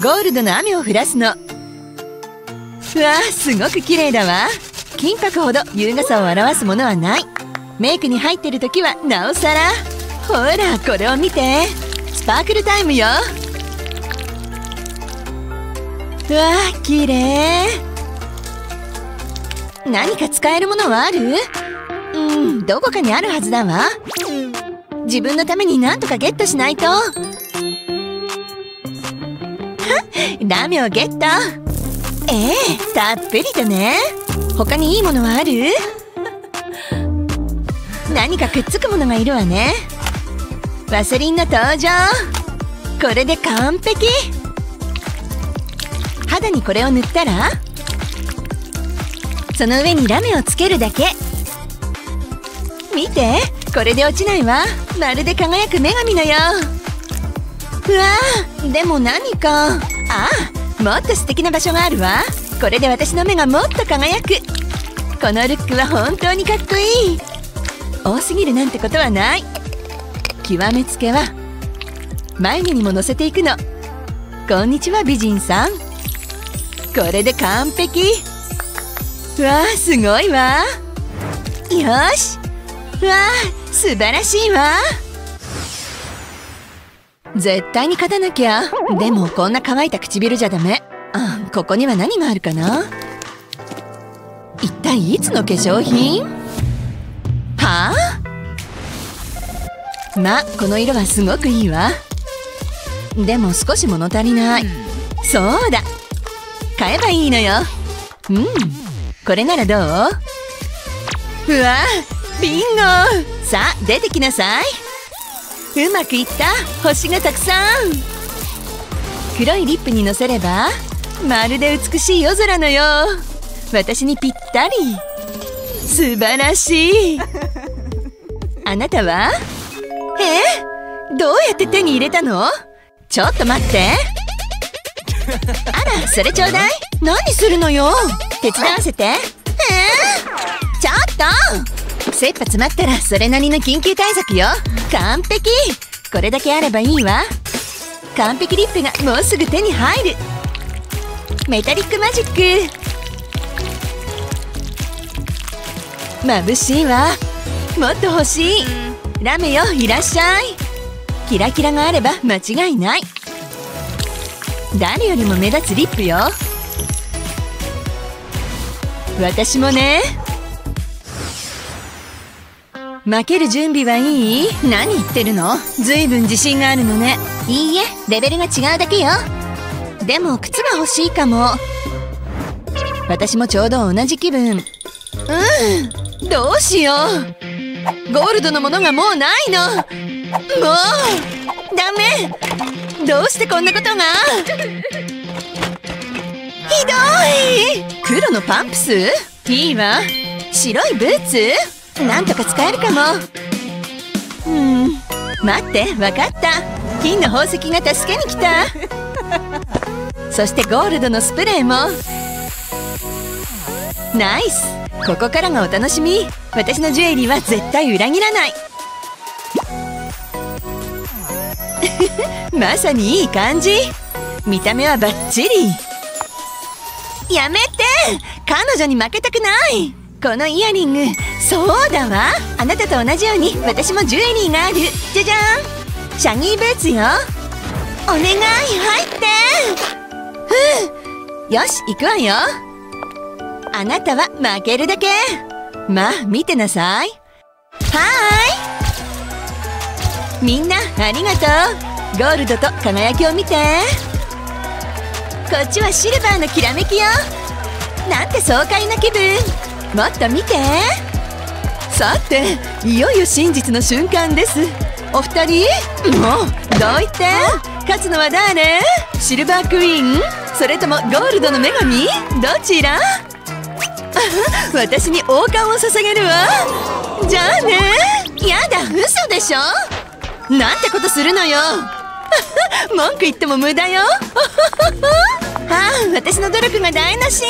ゴールドの雨を降らすの。うわすごく綺麗だわ。金箔ほど優雅さを表すものはない。メイクに入ってる時はなおさら。ほらこれを見て。スパークルタイムよ。うわ綺麗。何か使えるものはある？うんどこかにあるはずだわ。自分のために何とかゲットしないと。ラメをゲット。ええたっぷりだね。他にいいものはある？何かくっつくものがいるわね。ワセリンの登場。これで完璧。肌にこれを塗ったら？その上にラメをつけるだけ。見てこれで落ちないわ。まるで輝く女神のよう。うわーでも何か。ああもっと素敵な場所があるわ。これで私の目がもっと輝く。このルックは本当にかっこいい。多すぎるなんてことはない。極めつけは眉毛にものせていくの。こんにちは美人さん。これで完璧。わあすごいわ。よし。わあ素晴らしいわ。絶対に勝たなきゃ。でもこんな乾いた唇じゃダメ。あここには何があるかな？一体いつの化粧品？は？あまこの色はすごくいいわ。でも少し物足りない。そうだ。買えばいいのよ。うん。これならどう？うわビンゴ。さあ出てきなさい。うまくいった？星がたくさん。黒いリップにのせればまるで美しい夜空のよう。私にぴったり。素晴らしい。あなたは？え？どうやって手に入れたの？ちょっと待って。あらそれちょうだい。何するのよ？手伝わせて。え？ー、ちょっと。切羽詰まったらそれなりの緊急対策よ。完璧。これだけあればいいわ。完璧リップがもうすぐ手に入る。メタリックマジック。眩しいわ。もっと欲しい。ラメよいらっしゃい。キラキラがあれば間違いない。誰よりも目立つリップよ。私もね。負ける準備はいい？何言ってるの？ずいぶん自信があるのね。いいえレベルが違うだけよ。でも靴が欲しいかも。私もちょうど同じ気分。うんどうしよう。ゴールドのものがもうないの。もうダメ。どうしてこんなことが？ひどい。黒のパンプス？いいわ。白いブーツ？なんとか使えるかも。うん。待ってわかった。金の宝石が助けに来た。(laughs) そしてゴールドのスプレーも。ナイス。ここからがお楽しみ。私のジュエリーは絶対裏切らない。(laughs) まさにいい感じ。見た目はバッチリ。やめて。彼女に負けたくない。このイヤリング。そうだわ。あなたと同じように私もジュエリーがある。じゃじゃん。シャギーブーツよ。お願い入って。ふう。よし行くわよ。あなたは負けるだけ。まあ見てなさい。はーい。みんなありがとう。ゴールドと輝きを見て。こっちはシルバーのきらめきよ。なんて爽快な気分。もっと見て。さていよいよ真実の瞬間です。お二人？もうどう言って勝つのは誰？シルバークイーン？それともゴールドの女神？どちら？(laughs) 私に王冠を捧げるわ。じゃあね。やだ嘘でしょ？なんてことするのよ。(laughs) 文句言っても無駄よ。(laughs) ああ私の努力が台無し。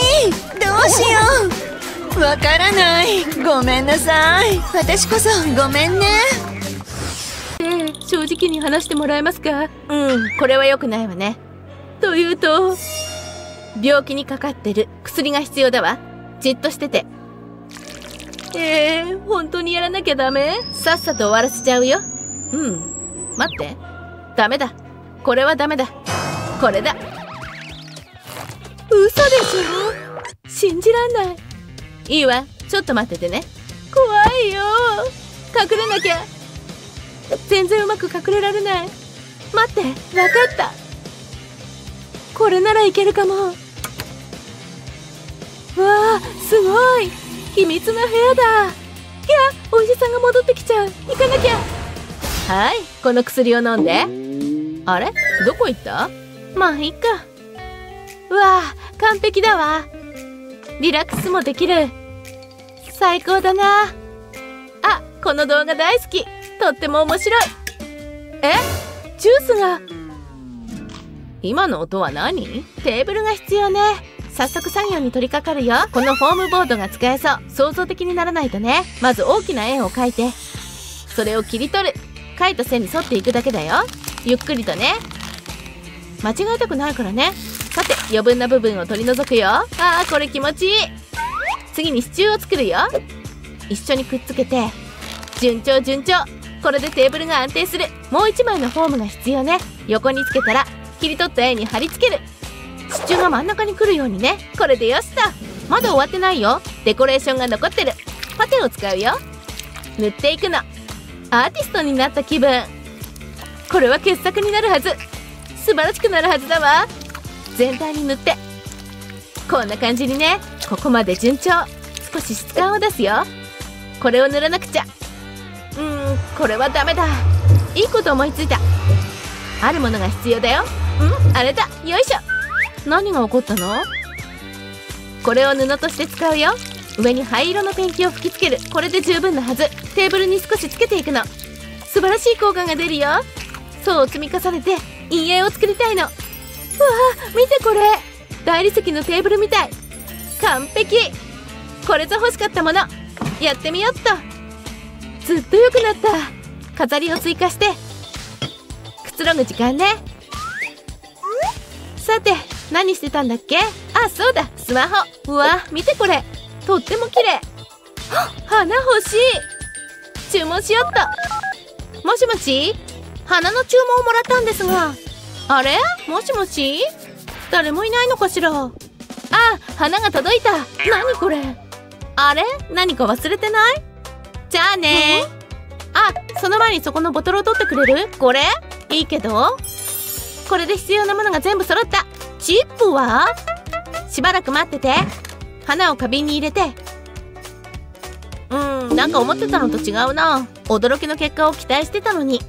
どうしようわからない。ごめんなさい。私こそごめんね。正直に話してもらえますか？うんこれは良くないわね。というと？病気にかかってる薬が必要だわ。じっとしてて。えー、本当にやらなきゃダメ？さっさと終わらせちゃうよ。うん待って。ダメだ。これはダメだ。これだ。嘘でしょ？信じらんないいいわ。ちょっと待っててね。怖いよ。隠れなきゃ。全然うまく隠れられない。待って。わかった。これならいけるかも。わあすごい。秘密の部屋だ。いやおじさんが戻ってきちゃう。行かなきゃ。はい。この薬を飲んで。あれ？どこ行った？まあいっか。うわ完璧だわリラックスもできる。最高だな。あこの動画大好き。とっても面白い。え？ジュースが？今の音は何？テーブルが必要ね。早速作業に取り掛かるよ。このフォームボードが使えそう。創造的にならないとね。まず大きな円を描いて。それを切り取る。描いた線に沿っていくだけだよ。ゆっくりとね。間違えたくないからね。さて余分な部分を取り除くよ。あーこれ気持ちいい。次に支柱を作るよ。一緒にくっつけて順調順調。これでテーブルが安定する。もう一枚のフォームが必要ね。横につけたら切り取った円に貼り付ける。支柱が真ん中に来るようにね。これでよしと。まだ終わってないよ。デコレーションが残ってる。パテを使うよ。塗っていくの。アーティストになった気分。これは傑作になるはず。素晴らしくなるはずだわ。全体に塗って。こんな感じにね。ここまで順調。少し質感を出すよ。これを塗らなくちゃ。うんこれはダメだ。いいこと思いついた。あるものが必要だよ。うんあれだ。よいしょ。何が起こったの？これを布として使うよ。上に灰色のペンキを吹きつける。これで十分なはず。テーブルに少しつけていくの。素晴らしい効果が出るよ。層を積み重ねて陰影を作りたいの。見てこれ。大理石のテーブルみたい。完璧。これぞ欲しかったもの。やってみよっと。ずっと良くなった。飾りを追加して。くつろぐ時間ね。さて何してたんだっけ？あそうだ。スマホ。うわ見てこれ。とっても綺麗。花欲しい。注文しよっと。もしもし？花の注文をもらったんですが。あれ？もしもし？誰もいないのかしら？あ花が届いた。何これ？あれ？何か忘れてない？じゃあね。あその前にそこのボトルを取ってくれる？これ？いいけど。これで必要なものが全部揃った。チップは？しばらく待ってて。花を花瓶に入れて。うんなんか思ってたのと違うな。驚きの結果を期待してたのに。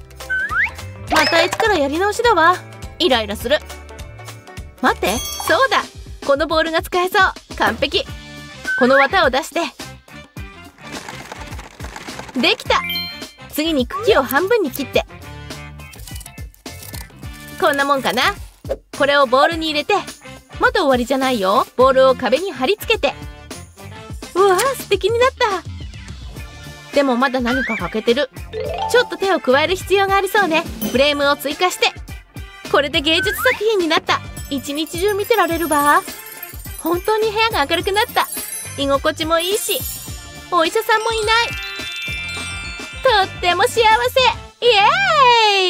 また一からやり直しだわイライラする。待ってそうだ。このボールが使えそう。完璧。この綿を出して。できた。次に茎を半分に切って。こんなもんかな。これをボウルに入れて。まだ終わりじゃないよ。ボールを壁に貼り付けて。うわ素敵になった。でもまだ何か欠けてる。ちょっと手を加える必要がありそうね。フレームを追加して。これで芸術作品になった。一日中見てられるわ。本当に部屋が明るくなった。居心地もいいしお医者さんもいない。とっても幸せ。イエ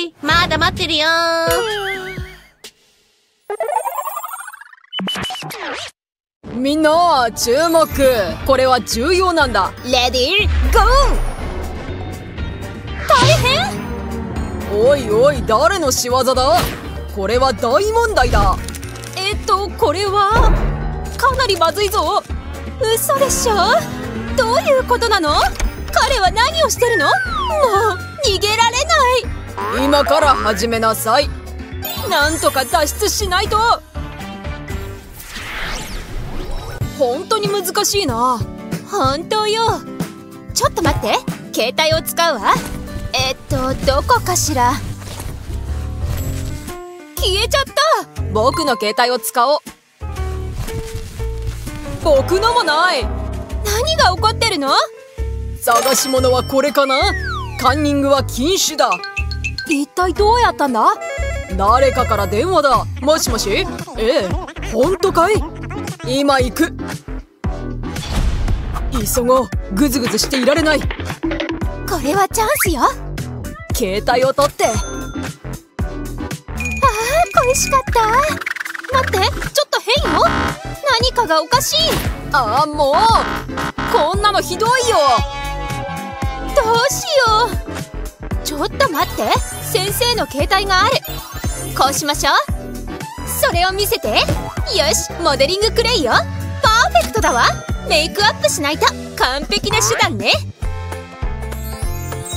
ーイ！まだ待ってるよ。みんな注目。これは重要なんだ。レディーゴー！大変？おいおい誰の仕業だ？これは大問題だ。えっとこれはかなりまずいぞ。嘘でしょ？どういうことなの？彼は何をしてるの？もう逃げられない。今から始めなさい。なんとか脱出しないと。本当に難しいな。本当よ。ちょっと待って。携帯を使うわ。えっとどこかしら？消えちゃった。僕の携帯を使おう。僕のもない。何が起こってるの？探し物はこれかな。カンニングは禁止だ。一体どうやったんだ？誰かから電話だ。もしもし？ええ。本当かい？今行く。急ごう。グズグズしていられない。これはチャンスよ。携帯を取って恋しかった？待ってちょっと変よ。何かがおかしい。ああもう。こんなのひどいよ。どうしよう。ちょっと待って。先生の携帯がある。こうしましょう。それを見せて。よしモデリングクレイよ。パーフェクトだわ。メイクアップしないと。完璧な手段ね。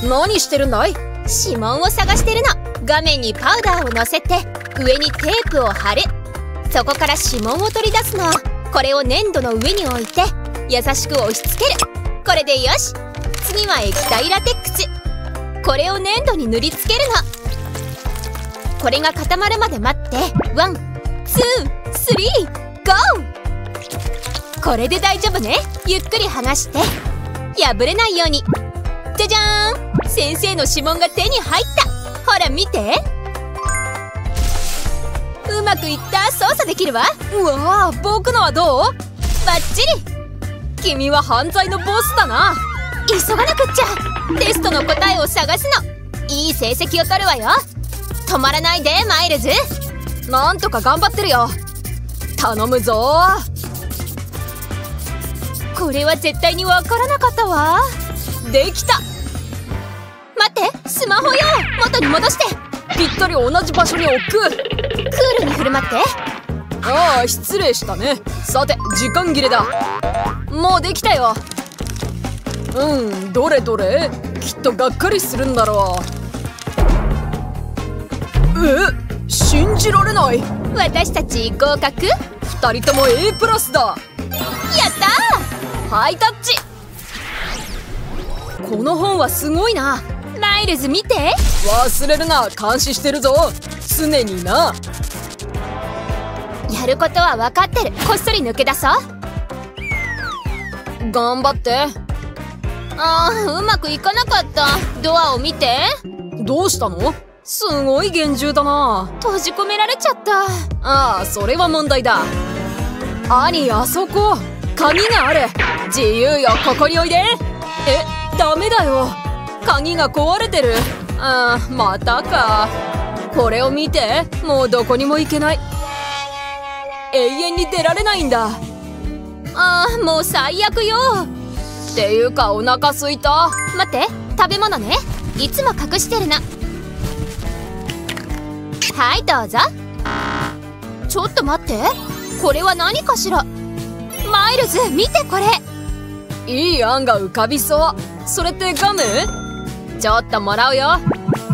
何してるんだい？指紋を探してるの。画面にパウダーをのせて上にテープを貼る。そこから指紋を取り出すの。これを粘土の上に置いて優しく押し付ける。これでよし。次は液体ラテックス。これを粘土に塗りつけるの。これが固まるまで待って。 one two threeゴー。これで大丈夫ね。ゆっくり剥がして。破れないように。じゃじゃーん。先生の指紋が手に入った。ほら見て。うまくいった操作できるわ。うわー僕のはどう？バッチリ。君は犯罪のボスだな。急がなくっちゃ。テストの答えを探すの。いい成績を取るわよ。止まらないでマイルズ。なんとか頑張ってるよ。頼むぞ。これは絶対にわからなかったわ。できた。待ってスマホよ。元に戻して。ぴったり同じ場所に置く。クールに振る舞って。ああ失礼したね。さて時間切れだ。もうできたよ。うんどれどれ。きっとがっかりするんだろう。え？信じられない。私たち合格？や二人とも A プラスだ。ったハイタッチ。この本はすごいなーマイルズ見て。忘れるな。監視してるぞ。常にな。やることは分かってる。こっそり抜け出そう。頑張って。あーうまくいかなかった。ドアを見て。どうしたの？すごい厳重だな。閉じ込められちゃった。ああそれは問題だ。兄あそこ。鍵がある。自由よここにおいで。えダメだよ鍵が壊れてる。あーまたか。これを見てもうどこにも行けない。永遠に出られないんだ。あーもう最悪よ。っていうかお腹すいた。待って食べ物ね。いつも隠してるのはいどうぞ。ちょっと待って。これは何かしら？マイルズ見てこれ。いい案が浮かびそう。それってガム？ちょっともらうよ。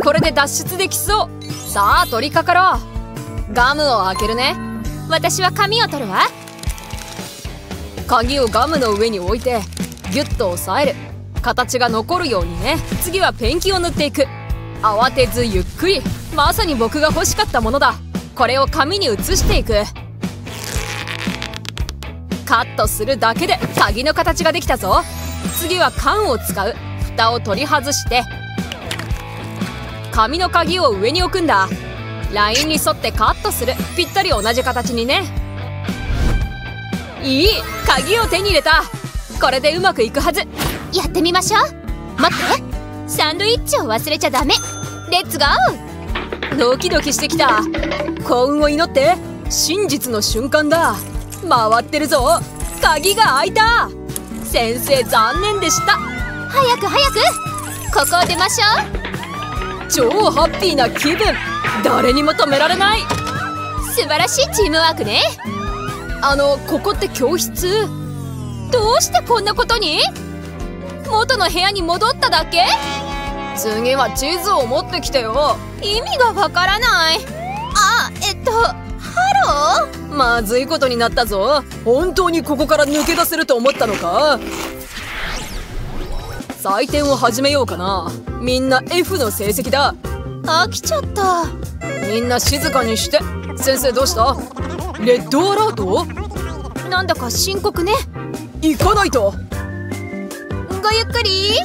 これで脱出できそう。さあ取り掛かろう。ガムを開けるね。私は紙を取るわ。鍵をガムの上に置いてギュッと押さえる。形が残るようにね。次はペンキを塗っていく。慌てずゆっくり。まさに僕が欲しかったものだ。これを紙に移していく。カットするだけで鍵の形ができたぞ。次は缶を使う。蓋を取り外して紙の鍵を上に置くんだ。ラインに沿ってカットする。ぴったり同じ形にね。いい鍵を手に入れた。これでうまくいくはず。やってみましょう。待って。サンドイッチを忘れちゃダメ。レッツゴー。ドキドキしてきた。幸運を祈って真実の瞬間だ。回ってるぞ。鍵が開いた。先生残念でした早く早く。ここを出ましょ超ハッピーな気分。誰にも止められない。う素晴らしいチームワークね。あのここって教室？どうしてこんなことに？元の部屋に戻っただけ？次は地図を持ってきてよ。意味がわからない。あえっとハロー？まずいことになったぞ。本当にここから抜け出せると思ったのか？採点を始めようかな。みんな F の成績だ。飽きちゃった。みんな静かにして。先生どうした？レッドアラート？なんだか深刻ね。行かないと。ごゆっくり。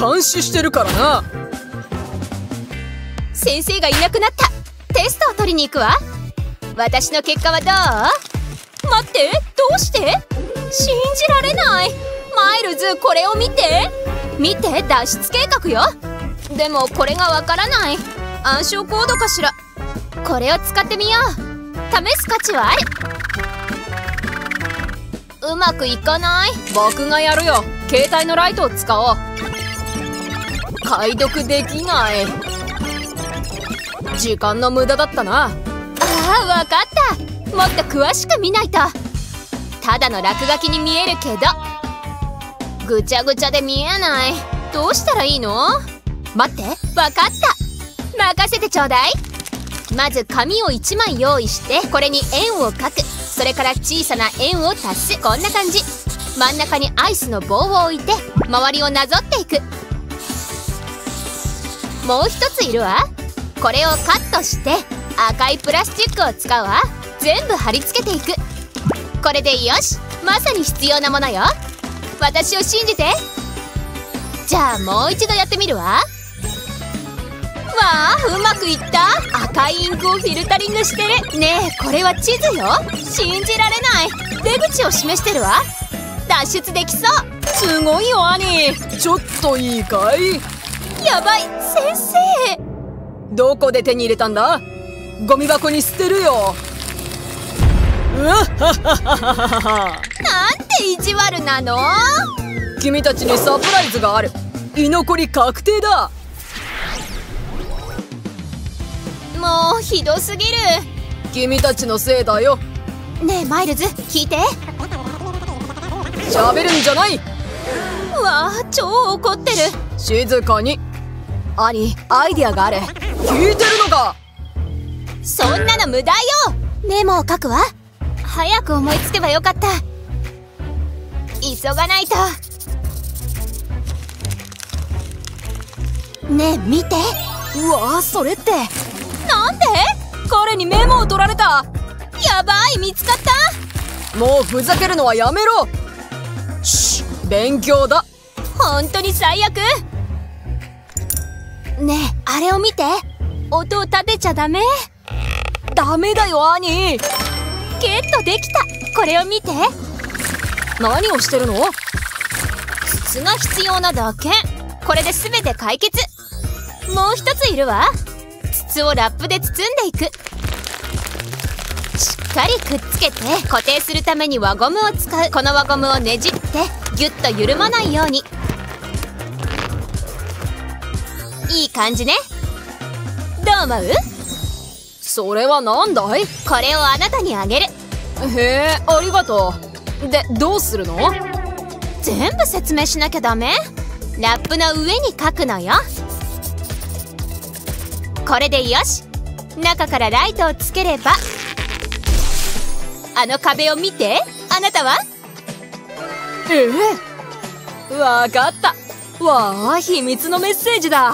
監視してるからな。先生がいなくなった。テストを取りに行くわ。私の結果はどう？待ってどうして？信じられないマイルズこれを見て。見て脱出計画よ。でもこれがわからない。暗証コードかしら。これを使ってみよう。試す価値はある。うまくいかない。僕がやるよ。携帯のライトを使おう。解読できない。時間の無駄だったな。ああわかった。もっと詳しく見ないと。ただの落書きに見えるけど。ぐちゃぐちゃで見えない。どうしたらいいの？待って。わかった。任せてちょうだい。まず紙を1枚用意してこれに円を描く。それから小さな円を足す。こんな感じ。真ん中にアイスの棒を置いて周りをなぞっていく。もう一ついるわ。これをカットして赤いプラスチックを使うわ。全部貼り付けていく。これでよし。まさに必要なものよ。私を信じて。じゃあもう一度やってみるわ。わあうまくいった。赤いインクをフィルタリングしてる。ねえこれは地図よ。信じられない。出口を示してるわ。脱出できそう。すごいよ兄ちょっといいかい？やばい先生。どこで手に入れたんだ？ゴミ箱に捨てるよなんて意地悪なの？君たちにサプライズがある。居残り確定だ。もうひどすぎる。君たちのせいだよ。ねえマイルズ聞いて。喋るんじゃない。うわあ超怒ってる。静かに。兄アイディアがある。聞いてるのか。そんなの無駄よ。メモを書くわ早く思いつけばよかった。急がないと。ねえ見て。うわそれって。なんで？彼にメモを取られた。やばい見つかった。もうふざけるのはやめろ。シッ勉強だ。本当に最悪。ねえあれを見て。音を立てちゃダメ。ダメだよ兄ゲットできた。これを見て。何をしてるの？筒が必要なだけ。これで全て解決。もう一ついるわ。筒をラップで包んでいく。しっかりくっつけて固定するために輪ゴムを使う。この輪ゴムをねじってギュッと緩まないように。いい感じね。どう思う？それは何だい？これをあなたにあげる。へえありがとう。でどうするの？全部説明しなきゃダメ？ラップの上に書くのよ。これでよし。中からライトをつければ。あの壁を見て。あなたは？ええ。わかった。わあ秘密のメッセージだ。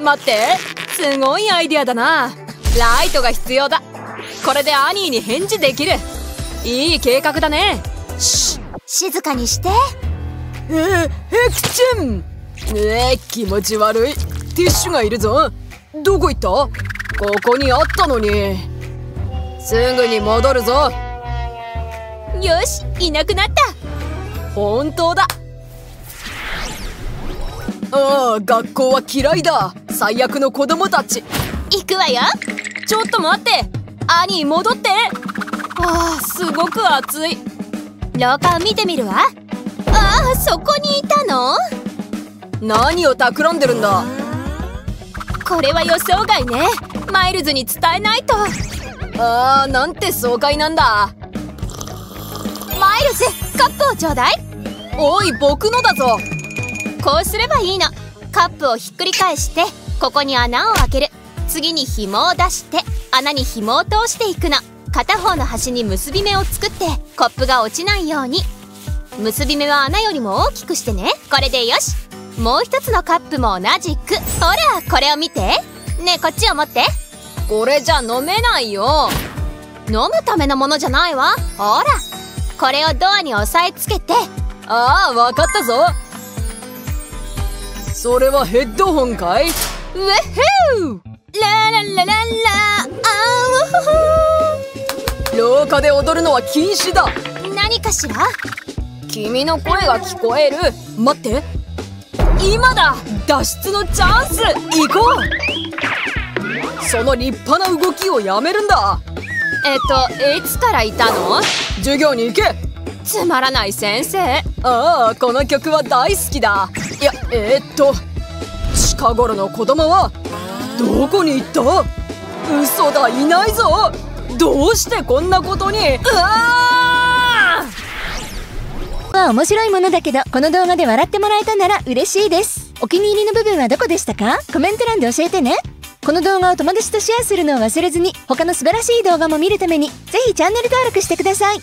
待って。すごいアイディアだなライトが必要だ。これでアニーに返事できる。いい計画だね。シッ静かにして。えー、ヘクチェン。えー、気持ち悪い。ティッシュがいるぞ。どこ行った？ここにあったのに。すぐに戻るぞ。よしいなくなった。本当だ。ああ学校は嫌いだ。最悪の子供たち。行くわよちょっと待って。アニー戻って。ああすごく暑い。廊下を見てみるわ。ああそこにいたの？何を企んでるんだ？これは予想外ね。マイルズに伝えないと。ああなんて爽快なんだ。マイルズカップをちょうだい。おい僕のだぞ。こうすればいいの。カップをひっくり返してここに穴を開ける次に紐を出して穴に紐を通していくの。片方の端に結び目を作ってコップが落ちないように。結び目は穴よりも大きくしてね。これでよし。もう一つのカップも同じく。ほらこれを見て。ねえこっちを持って。これじゃ飲めないよ。飲むためのものじゃないわ。ほら。これをドアに押さえつけて。ああわかったぞ。それはヘッドホンかい？うえふーラララララ。あー廊下で踊るのは禁止だ。何かしら？君の声が聞こえる。待って。今だ。脱出のチャンス。行こう。その立派な動きをやめるんだ。えっといつからいたの？授業に行け。つまらない先生。ああこの曲は大好きだ。いやえー、っと近頃の子供はどこに行った？嘘だいないぞ。どうしてこんなことに？うわあ面白いものだけどこの動画で笑ってもらえたなら嬉しいです。お気に入りの部分はどこでしたか？コメント欄で教えてね。この動画を友達とシェアするのを忘れずに他の素晴らしい動画も見るためにぜひチャンネル登録してください。